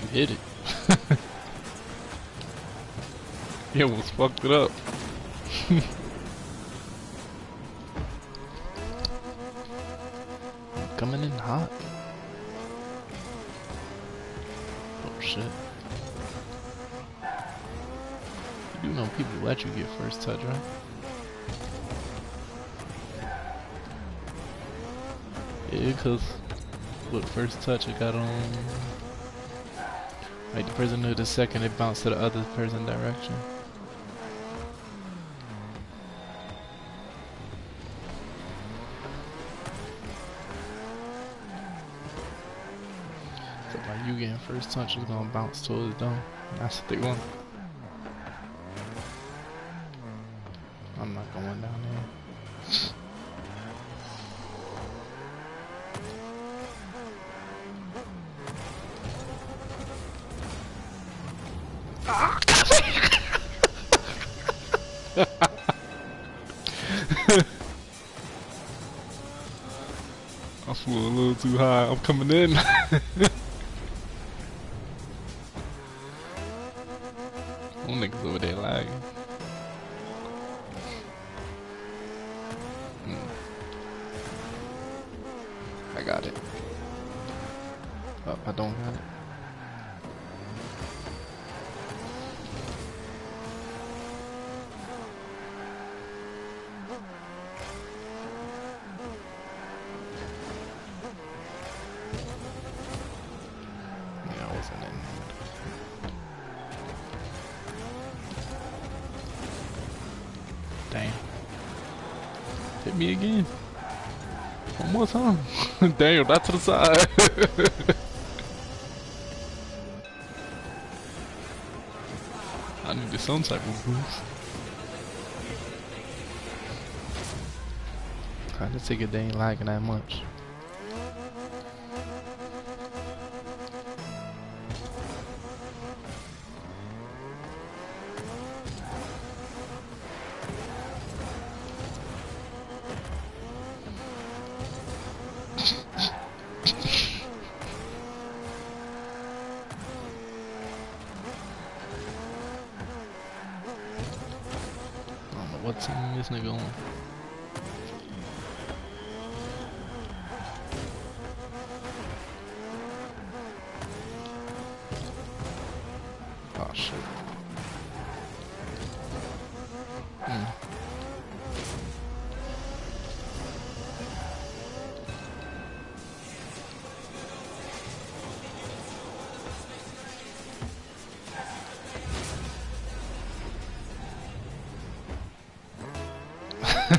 You hit it. *laughs* you almost fucked it up. *laughs* You know people let you get first touch, right? Yeah, cause with first touch it got on like the person who the second it bounced to the other person direction. So by you getting first touch is gonna bounce towards the dome. That's what they want. Coming in. *laughs* Damn, that's to the side. *laughs* I need some type of boost. Trying to take it, they ain't lagging that much.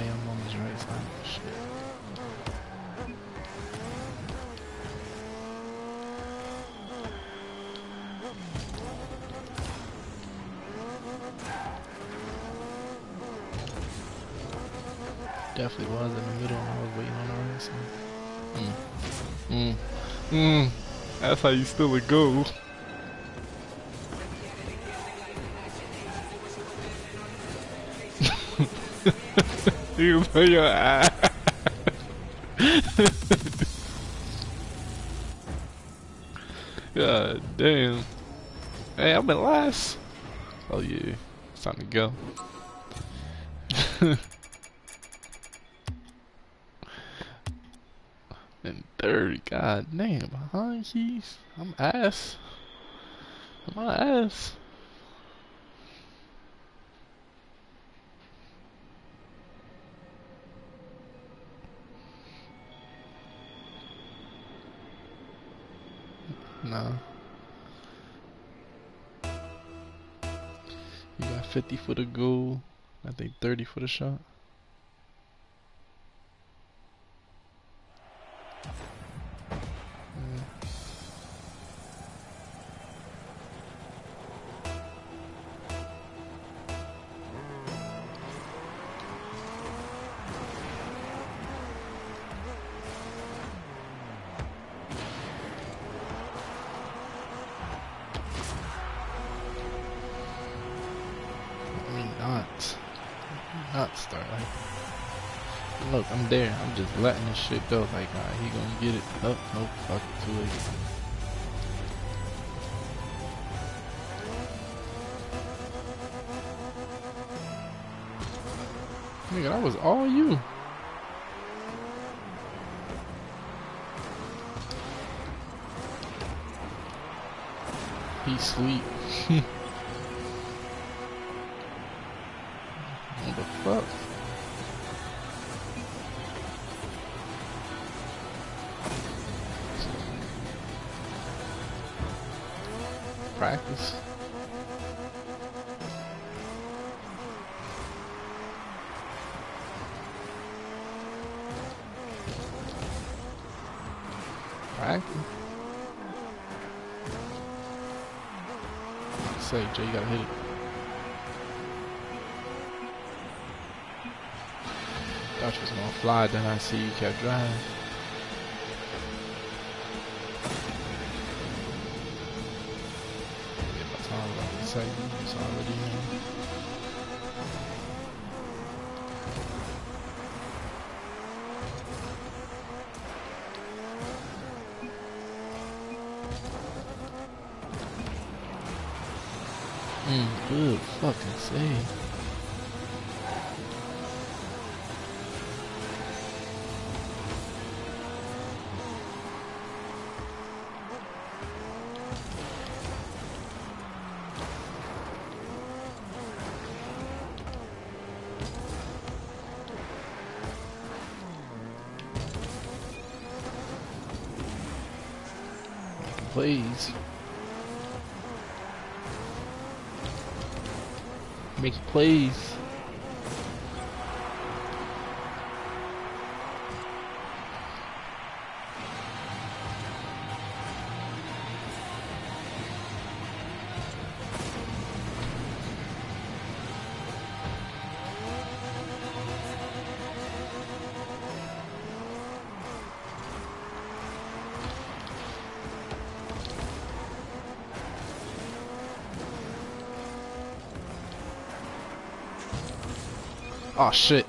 I'm on his right. Shit. Definitely was in the middle and I was waiting on the right side. Mm. Mm. Mm. That's how you still a goal. Put your eye. God damn. Hey, I'm in last. Oh yeah, it's time to go. *laughs* and third, god damn, behind keys. I'm ass. I'm ass. 50 for the goal. I think 30 for the shot. This shit though. Like, alright, he gonna get it. Oh, nope, fuck to it. Nigga, that was all you. He's *laughs* sweet. what the fuck? I see you kept driving. please. Mickey, please. Oh shit.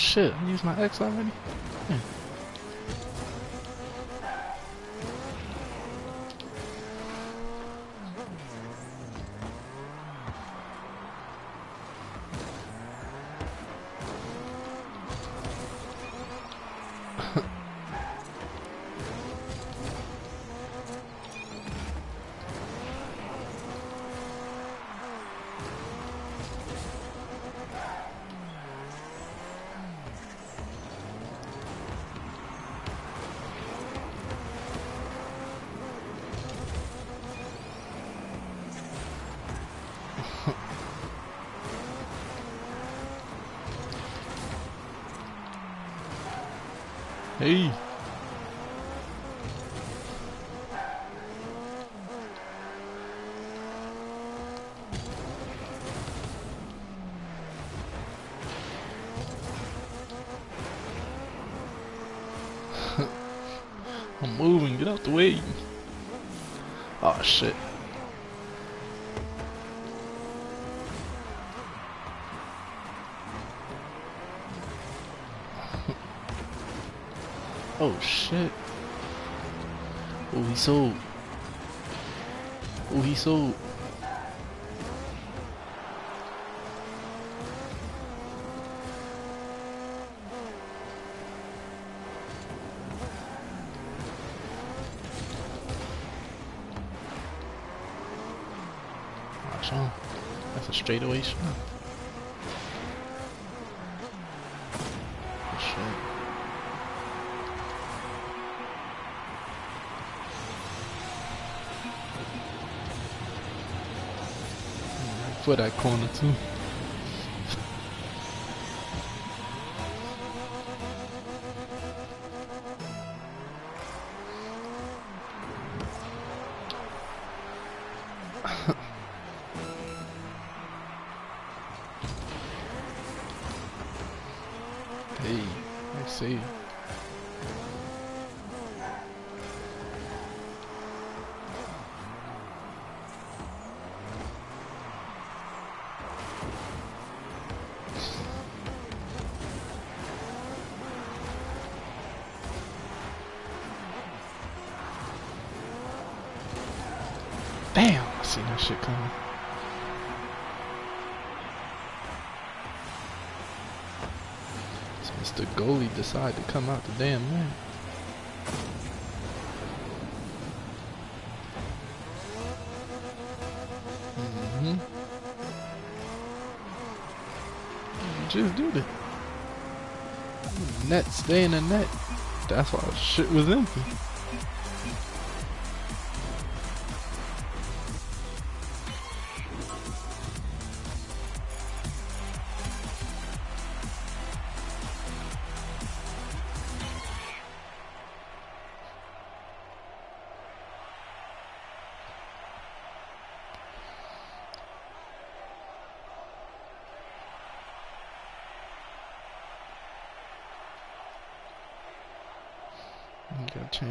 shit, I used my X already? straightaways. No. For that corner too. Decide to come out the damn way. Mm-hmm. Just do it. Net stay in the net. That's why shit was empty.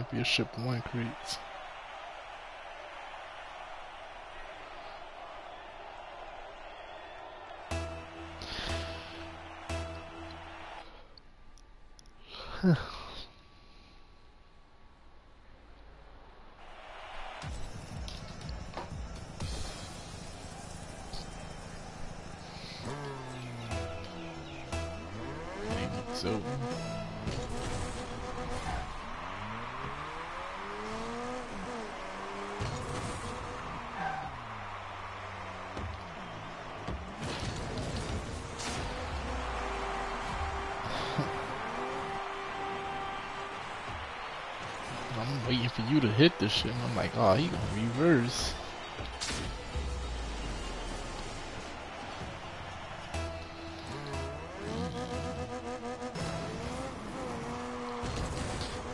Championship one crates. This shit. I'm like, oh, he gonna reverse.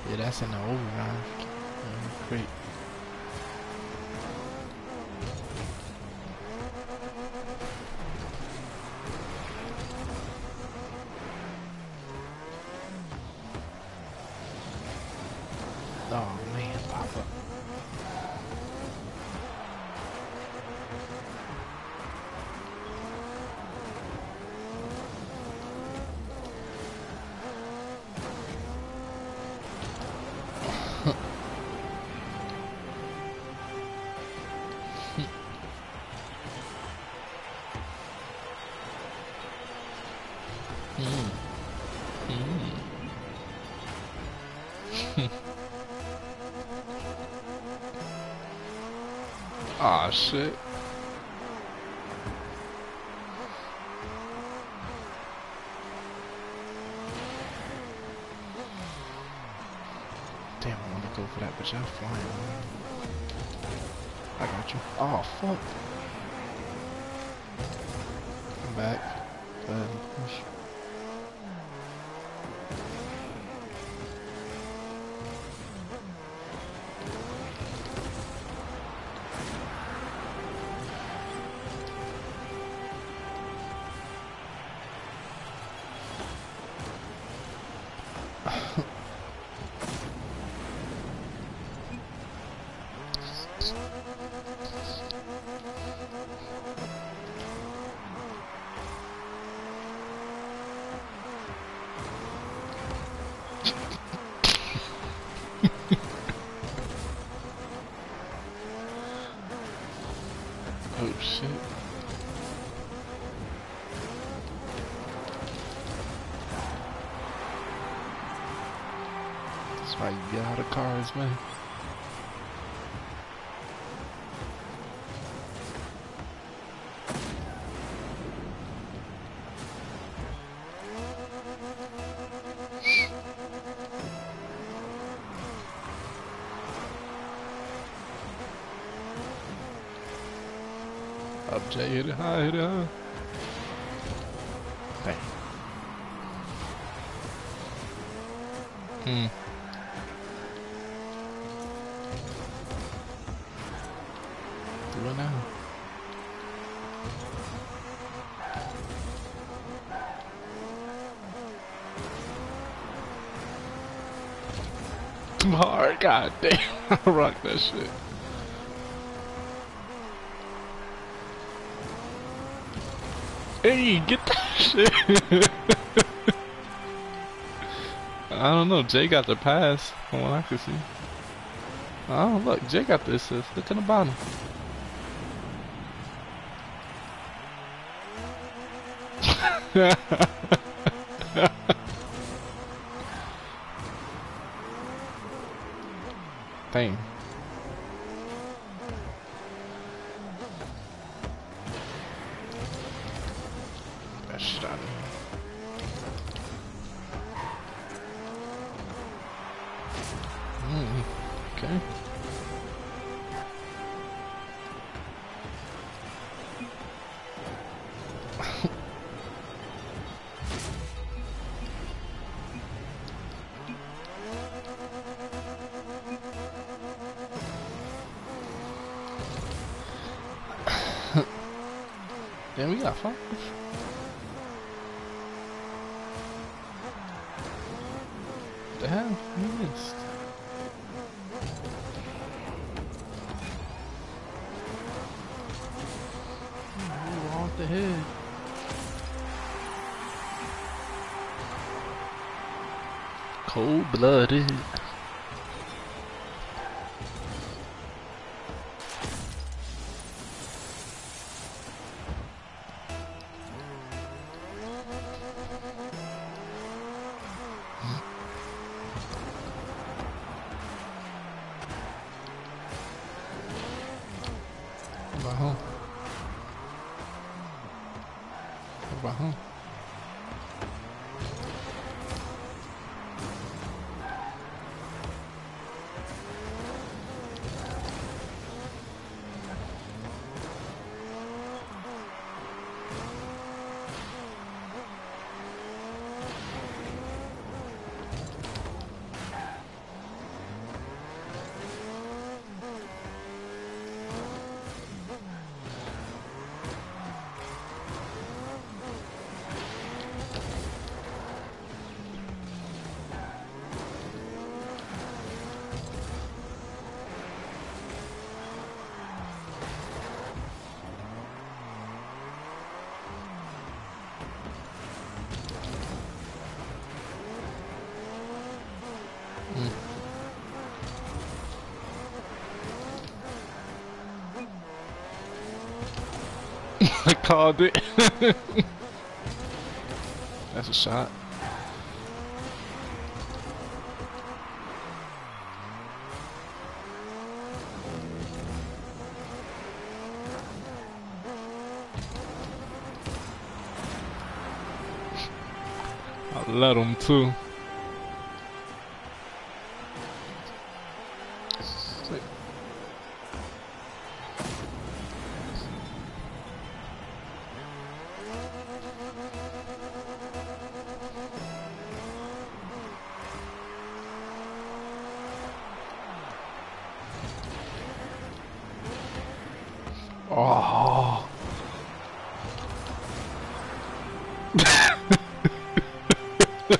Yeah, that's in the override. Shit. Damn, I want to go for that, but y'all flying. I got you. Oh, fuck. Out of cars, man. Up Jay, hit it high, hit it high. Dang. Hmm. God damn. *laughs* Rock that shit. Hey, get that shit. *laughs* I don't know. Jay got the pass from what I can see. Oh, look. Jay got the assist. Look at the bottom. *laughs* Damn. Blooded. Called it. *laughs* That's a shot. I let him too.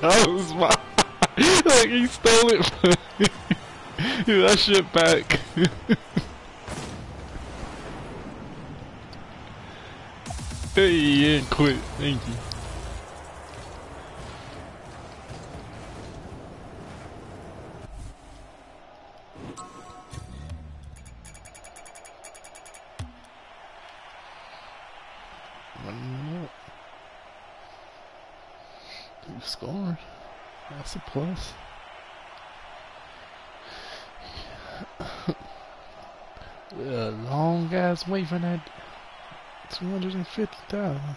That was my. *laughs* like he stole it from me. *laughs* That shit back. *laughs* wait for that 250,000.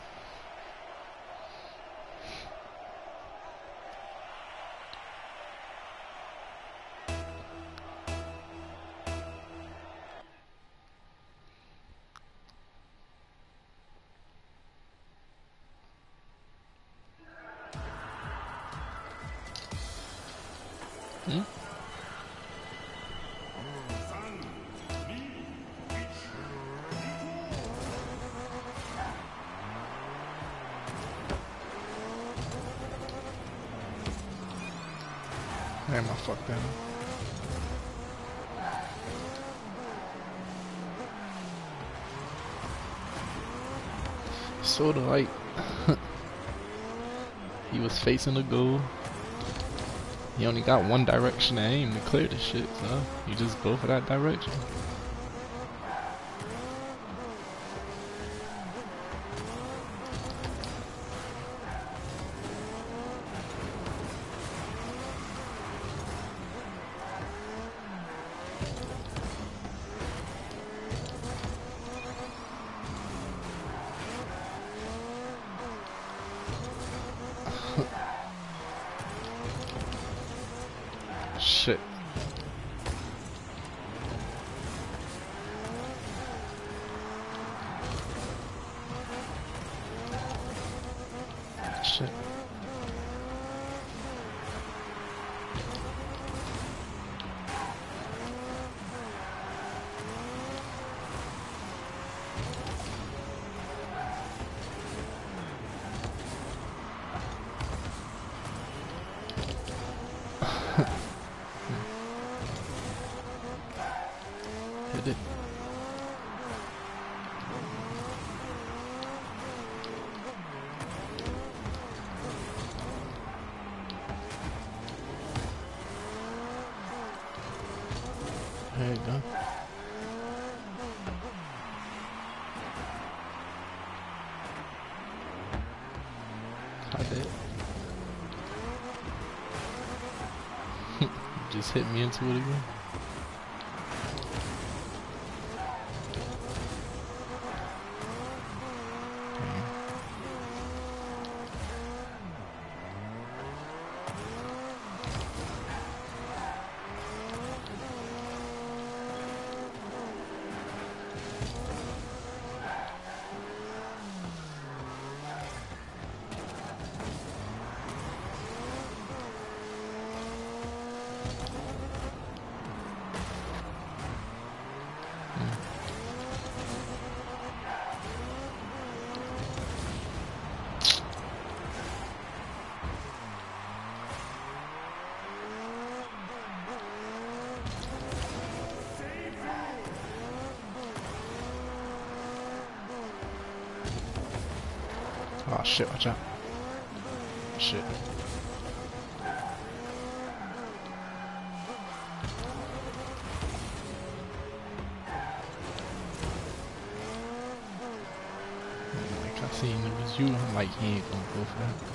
Sorta like *laughs* he was facing the goal. He only got one direction to aim to clear the shit, so you just go for that direction. Just hit me into it again. Shit, watch out. Shit. Like I seen it was you, like he ain't gonna go for that.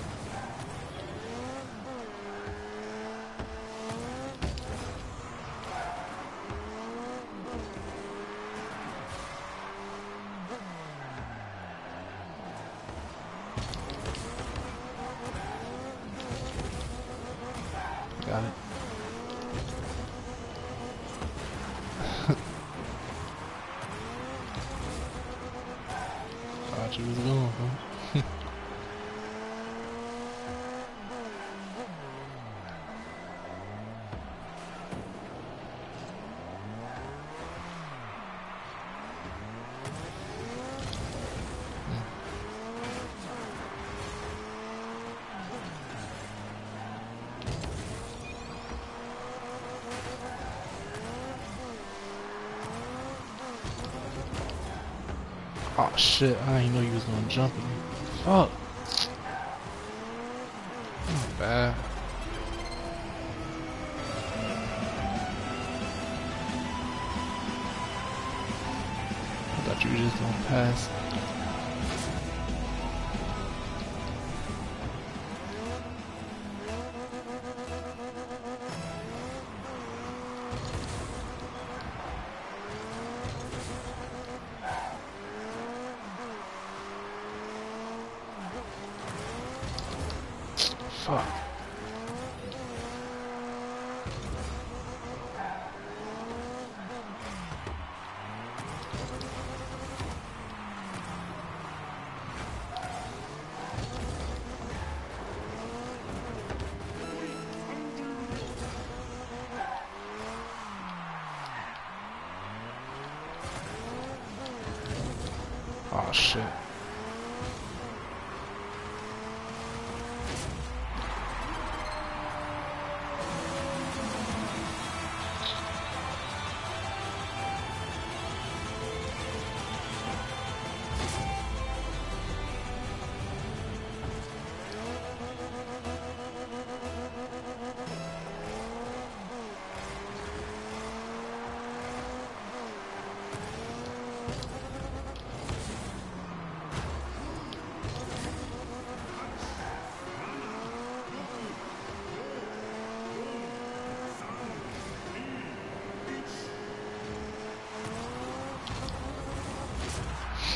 Shit, I didn't know you was gonna jump at me. Fuck.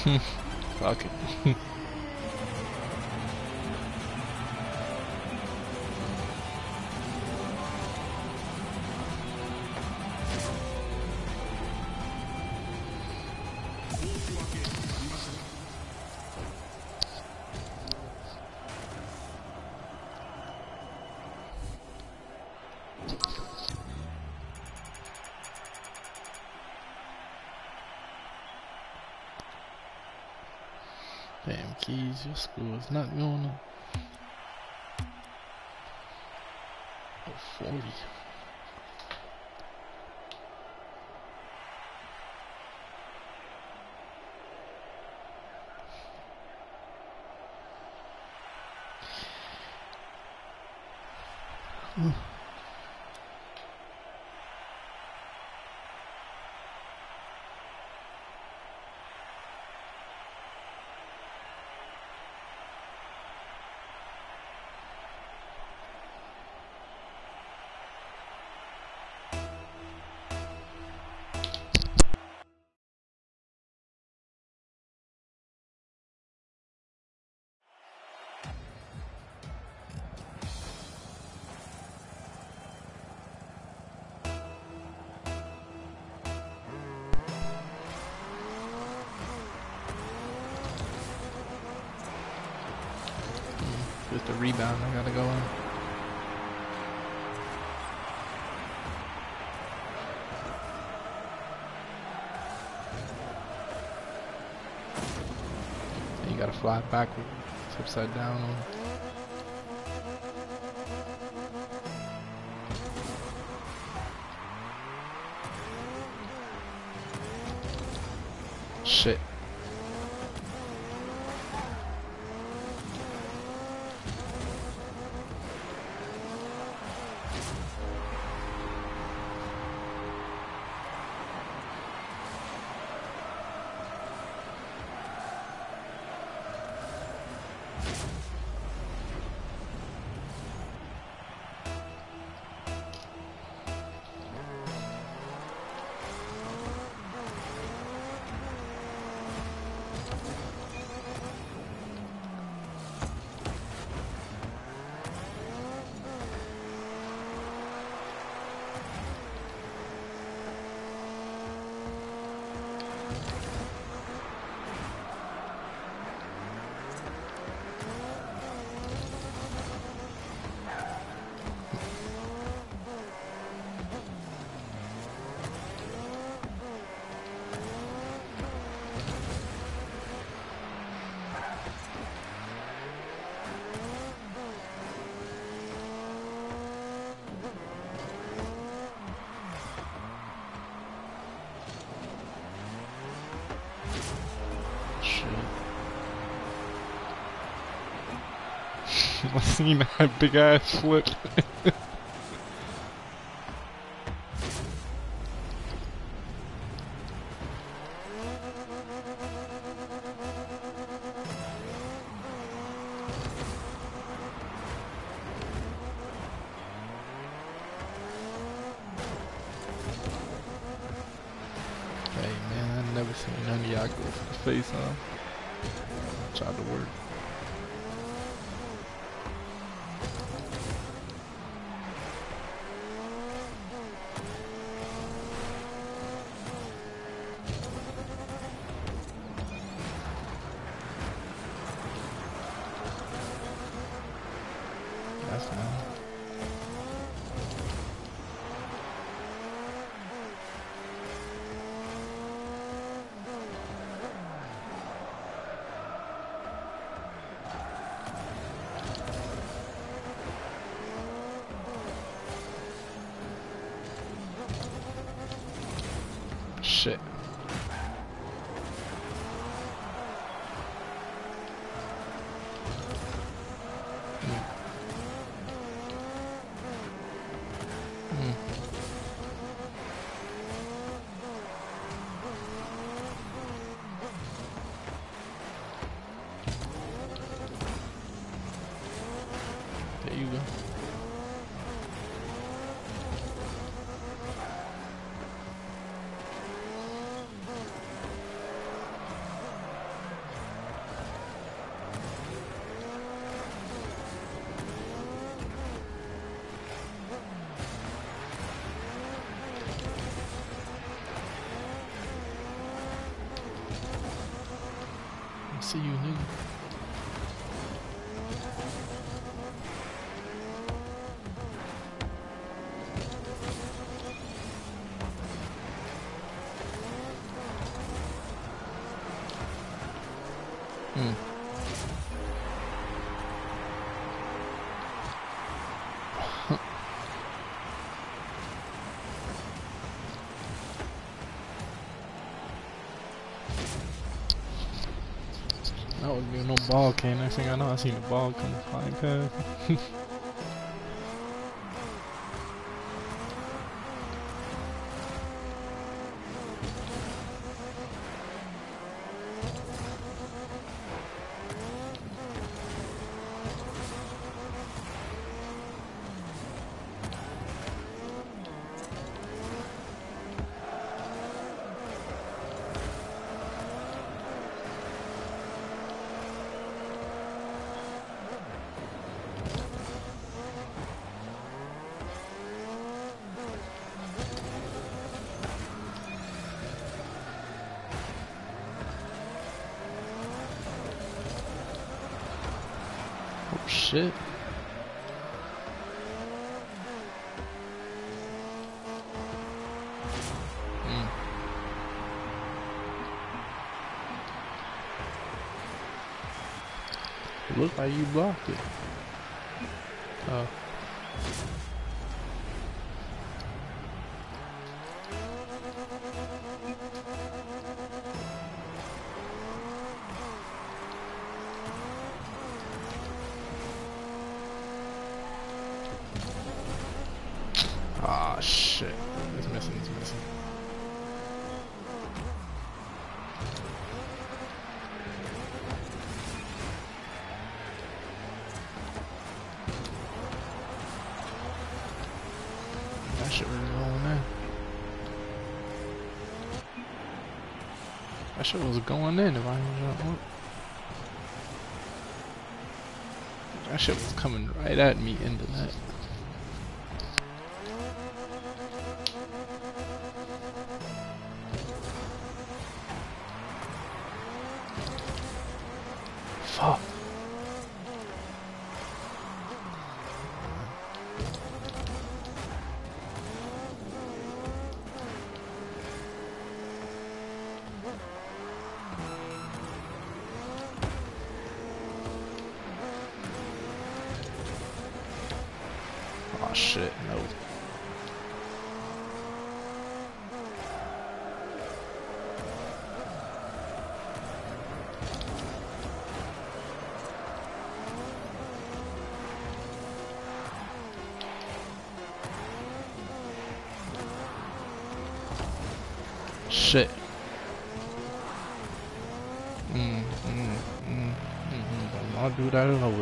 Hmm. Fuck *laughs* Your school is not going on. Rebound I gotta go on. You gotta fly backward. It's upside down seen that big ass flip. *laughs* See you, nigga. No ball came. Next thing I know, I seen the ball come flying past. *laughs* looked like you blocked it. Oh. Going in if I jump. That shit was coming right at me into that.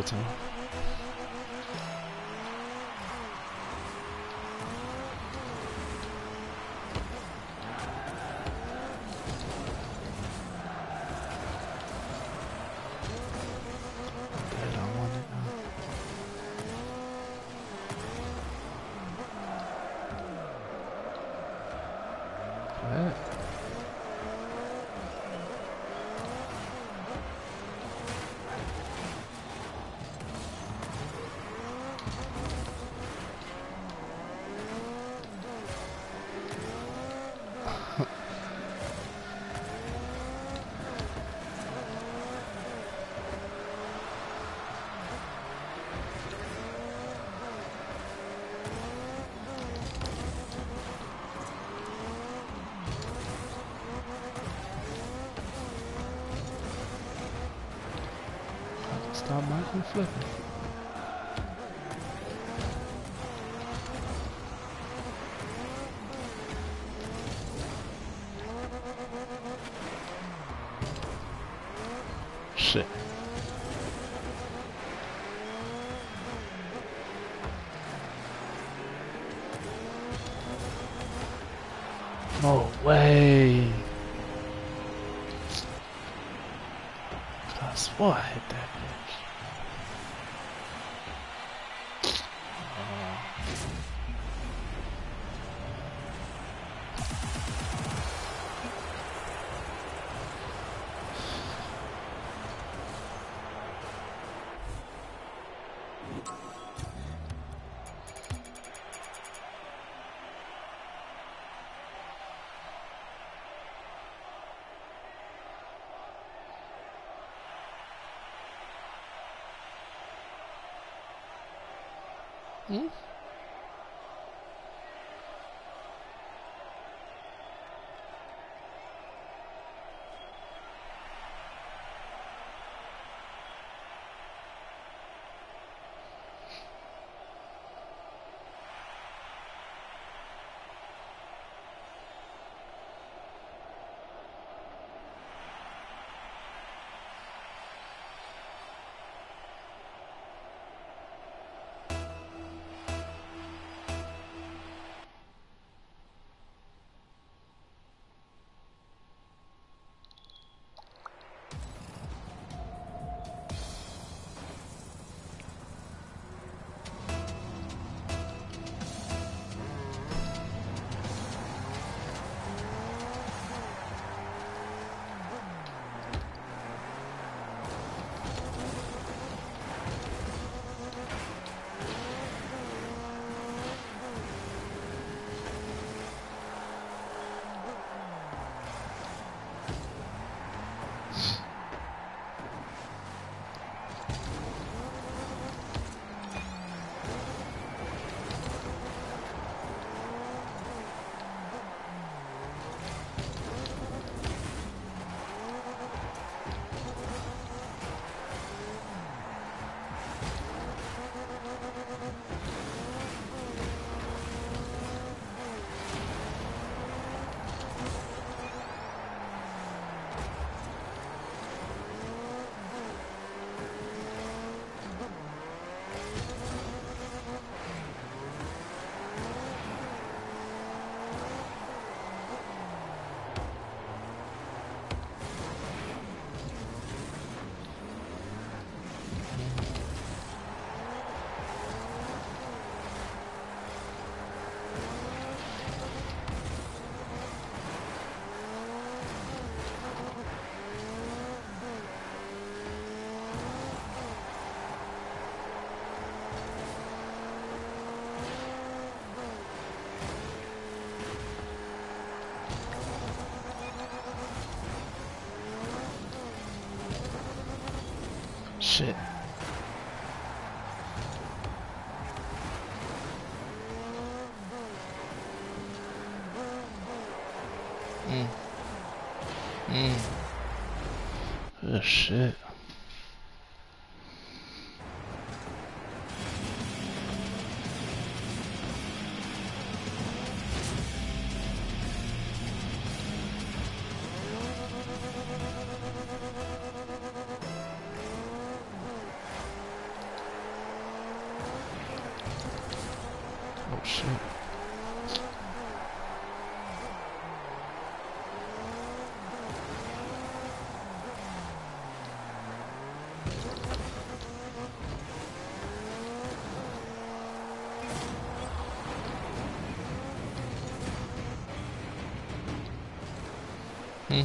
Do Stop Hmm? Hmm.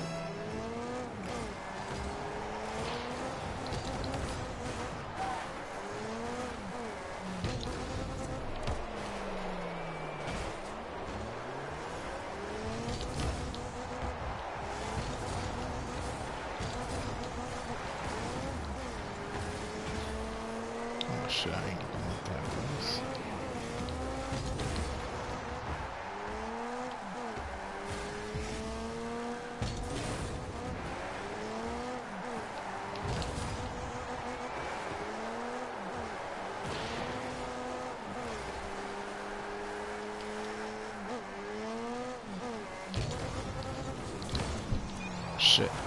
Shit.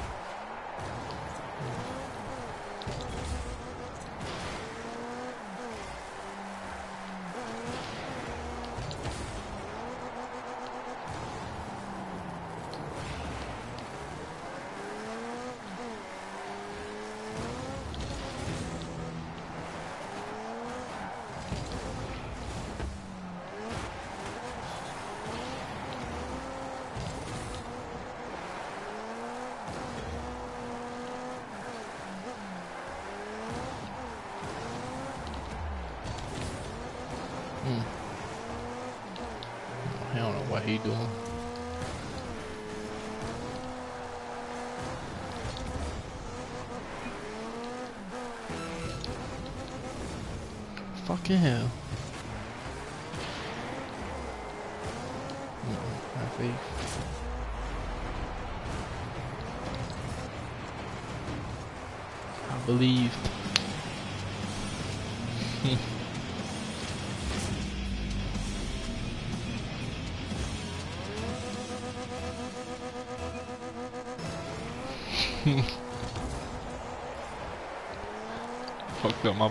Doing. Fucking hell. Fucked up my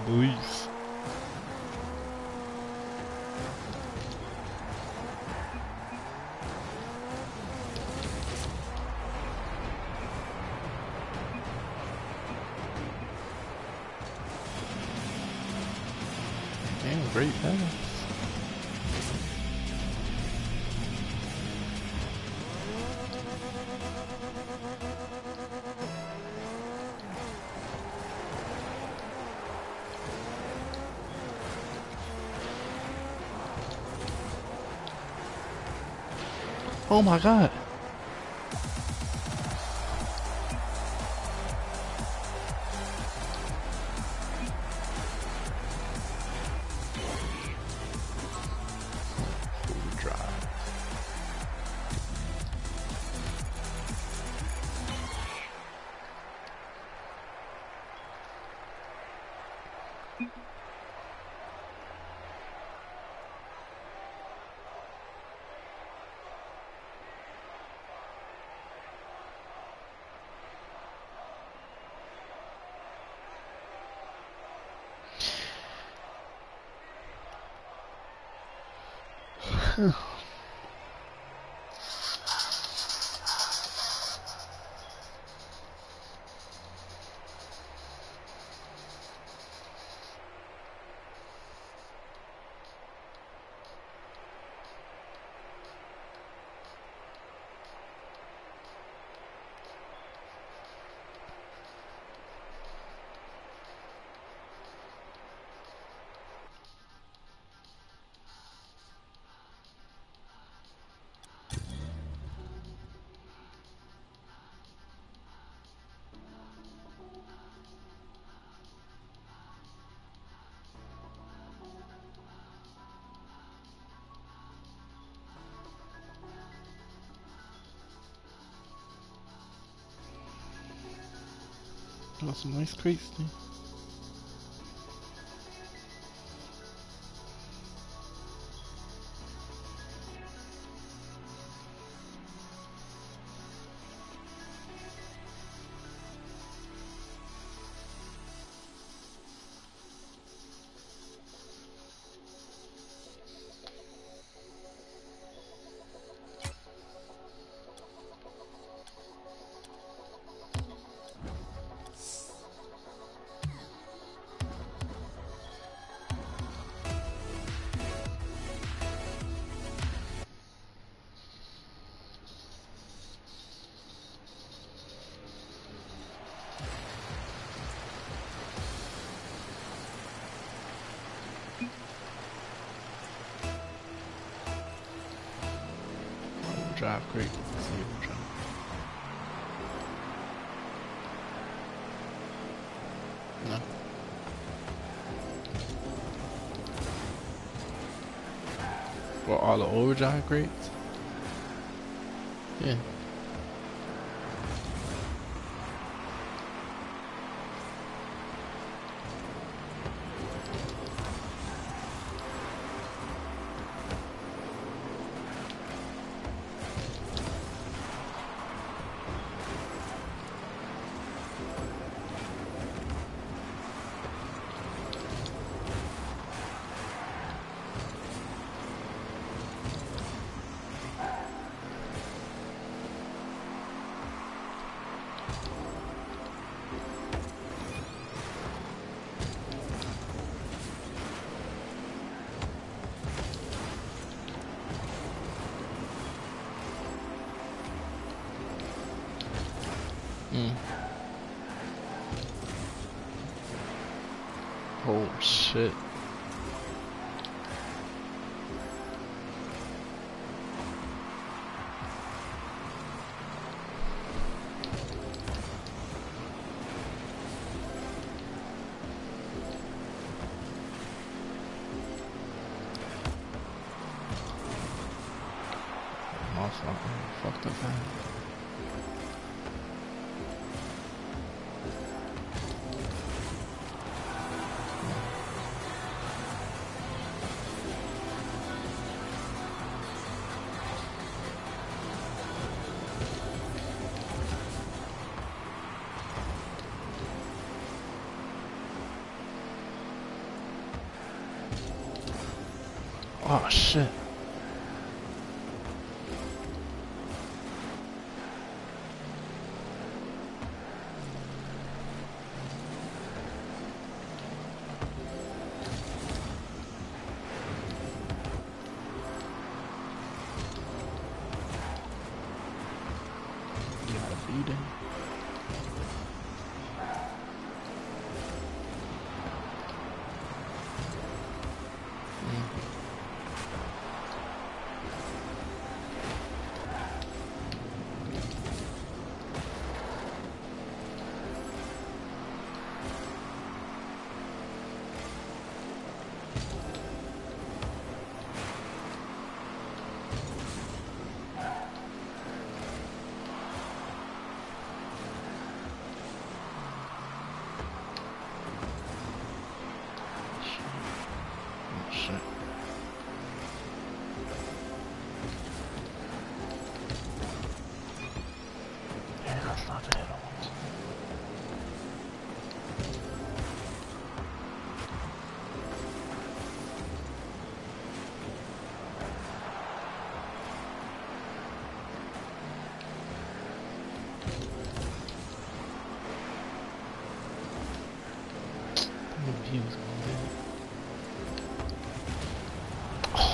Oh my god. Got some nice crates there. See overdrive. No. What, all the overdrive crates? Shit.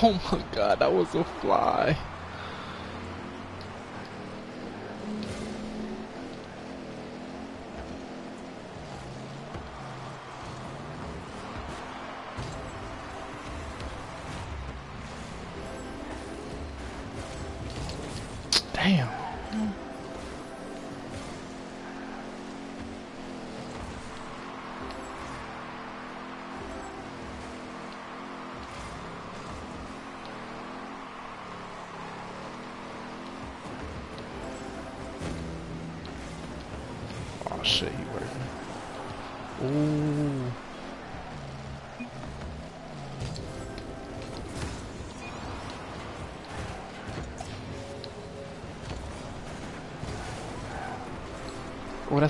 Oh my god, that was a fly.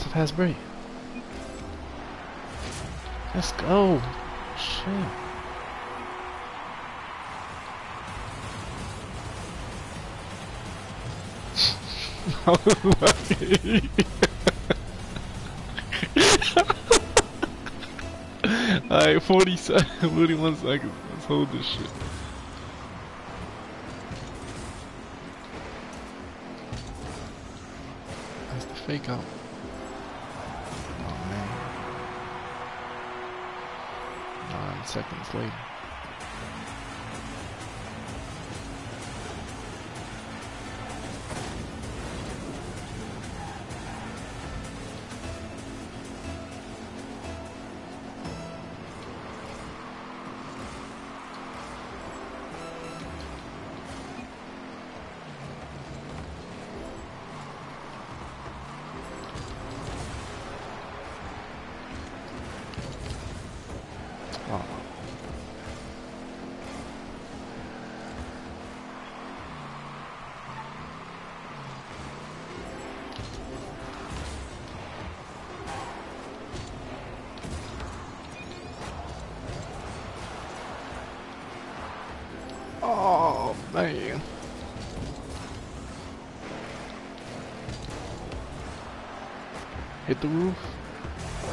A fast break. Let's go. Shit. *laughs* Alright, 40 seconds, 41 seconds. Let's hold this shit. That's the fake out. Seconds later.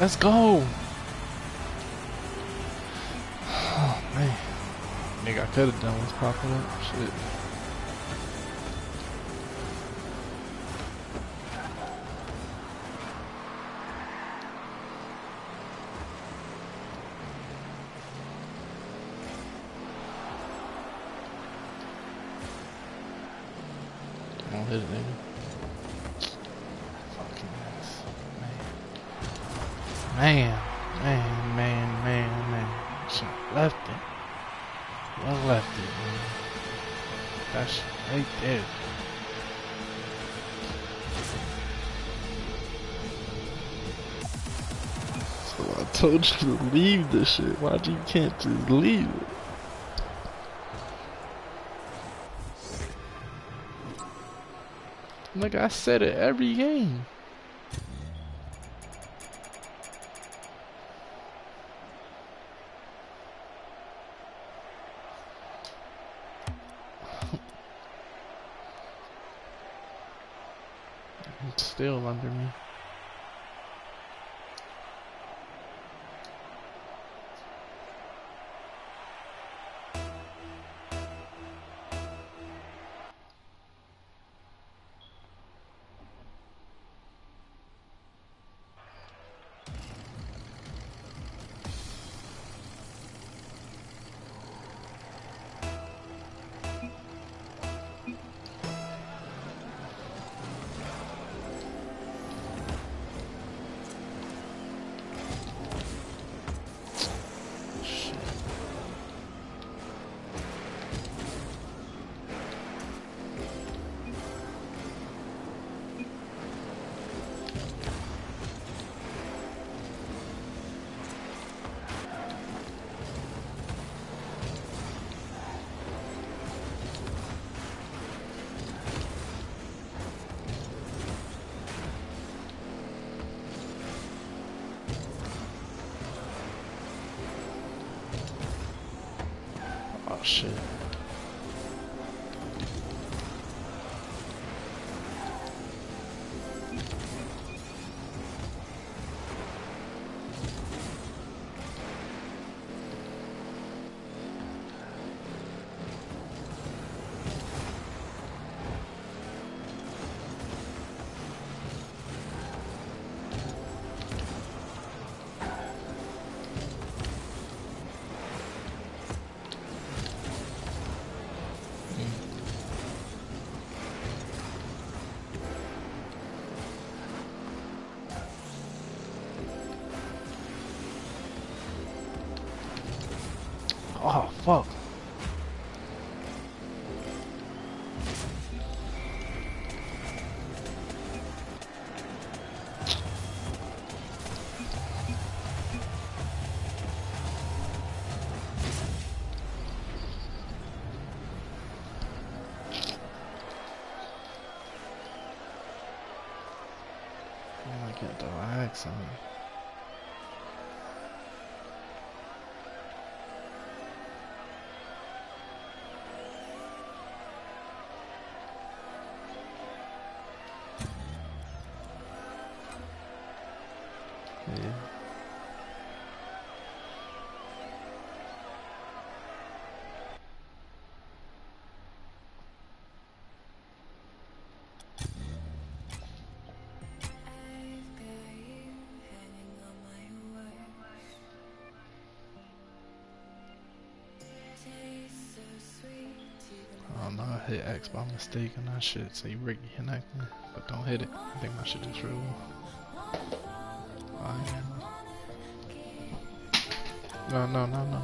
Let's go. *sighs* Oh man. Nigga, I could have done was popping up. Shit. You to leave this shit. Why do you can't just leave it? Like I said it every game. Fuck. Hit X by mistake and that shit say Ricky connecting, but don't hit it. I think my shit is real. I. No, no, no, no.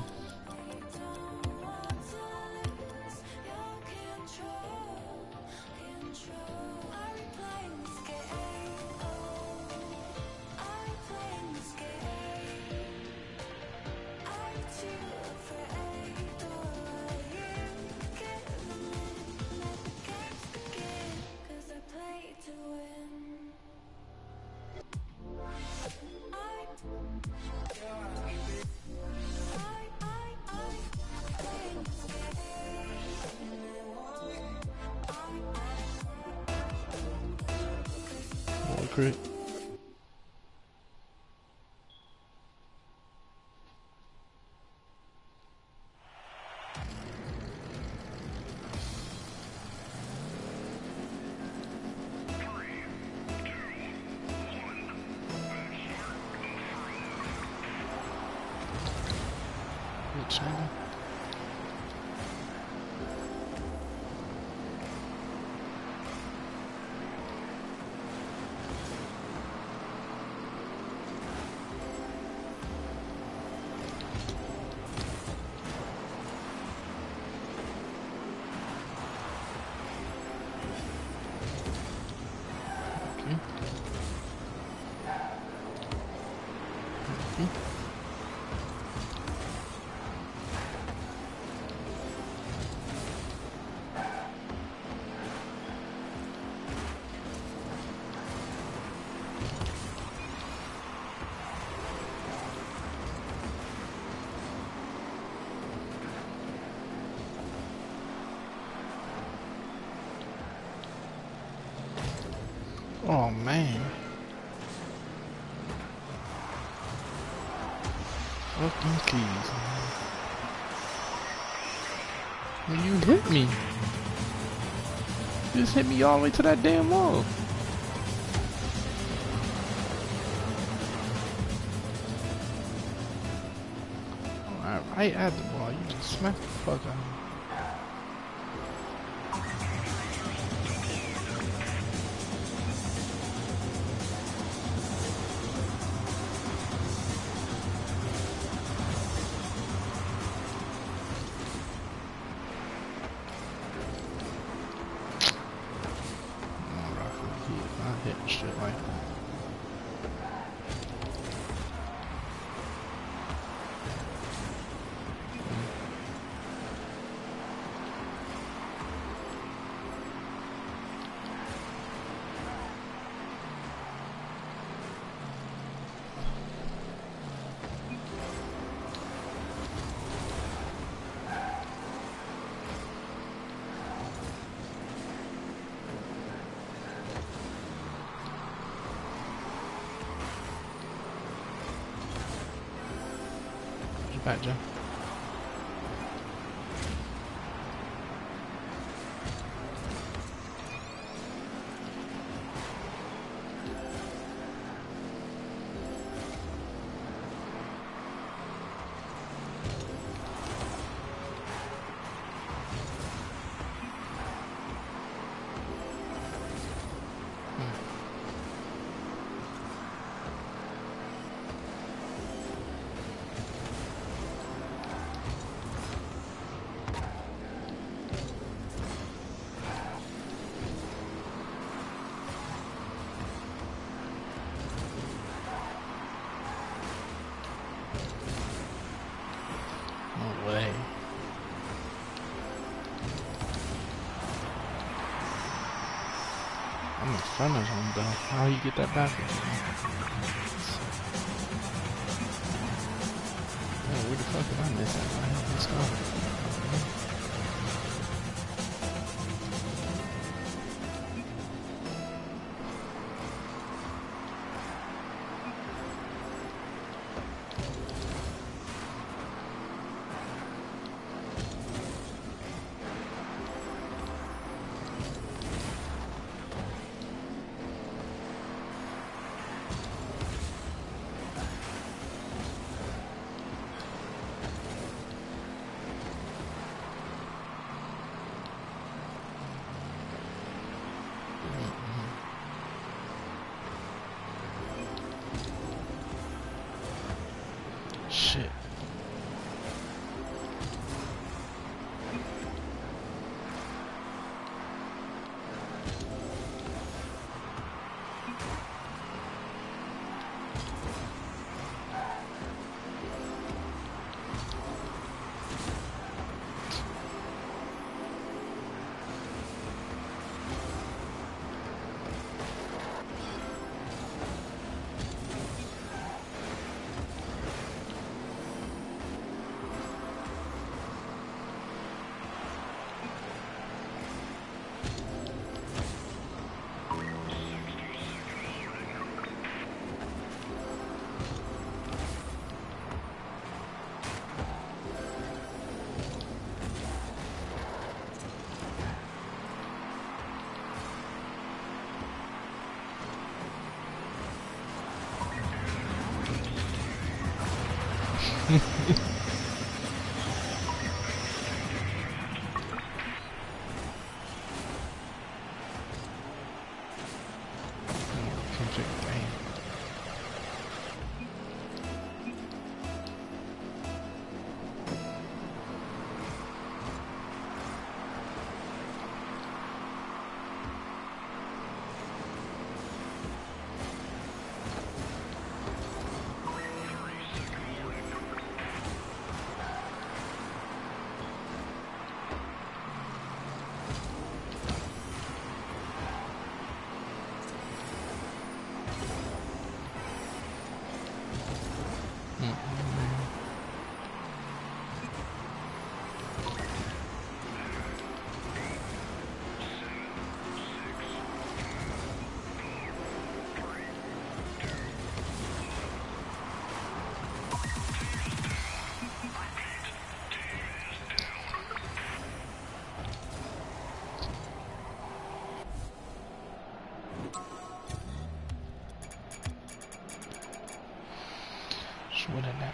Hit me all the way to that damn wall. Alright, right at the ball, you just smack the fuck out You front of though. How you get that back? Oh, where the fuck did I miss that? Let's go.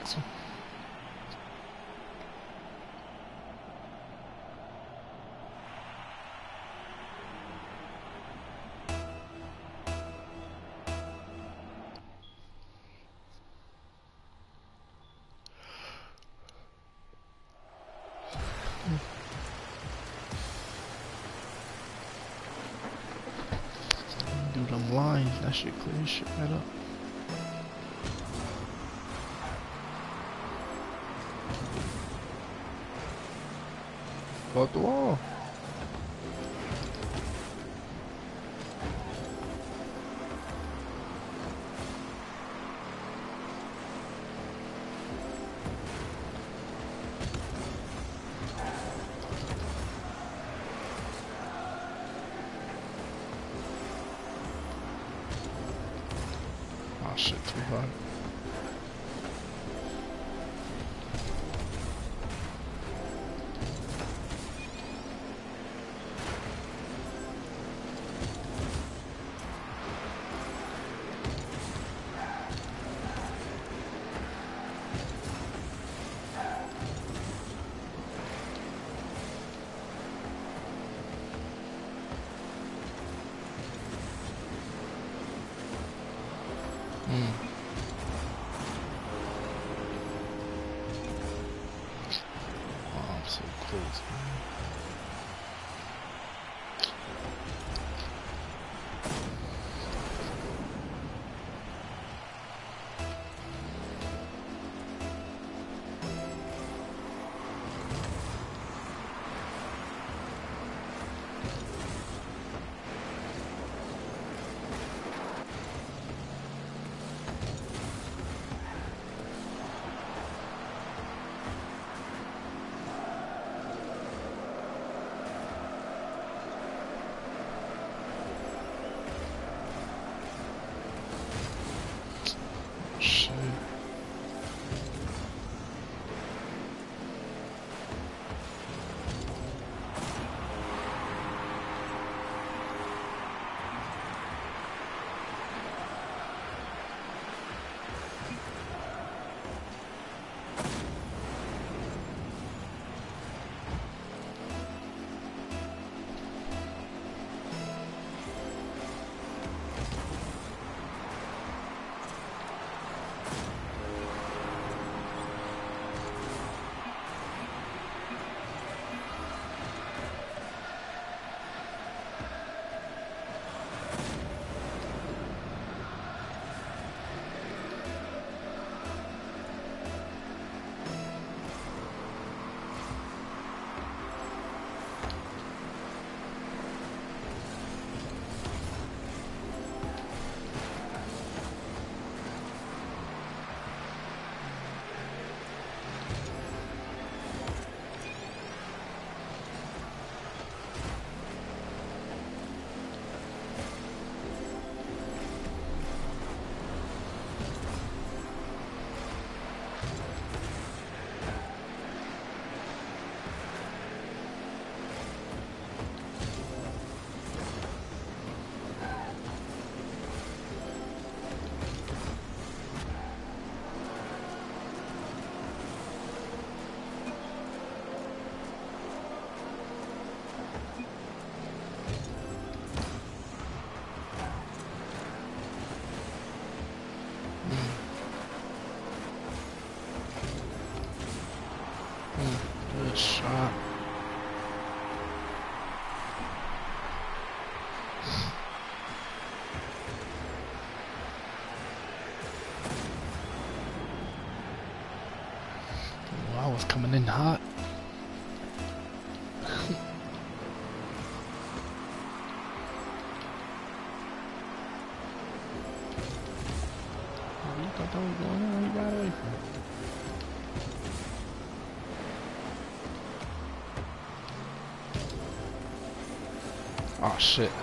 Next one. Lines, that shit clear shit right up. Fuck the coming in hot. you thought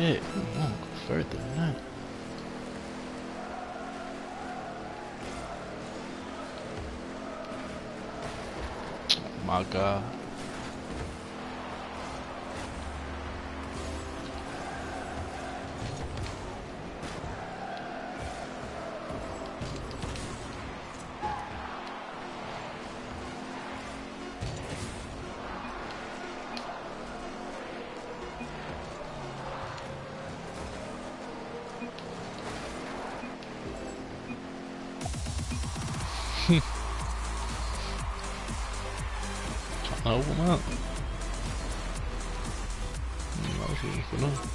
Shit, we won't go further than that. My god. Open them up. Mm, that was.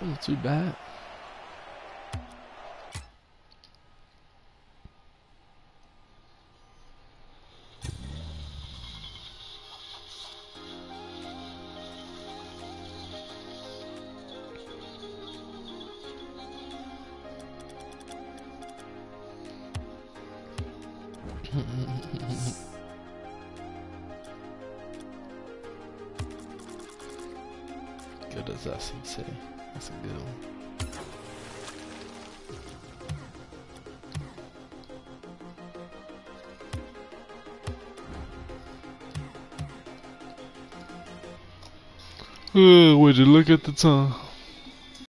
Wasn't too bad. Say. That's a good one. Would you look at the time?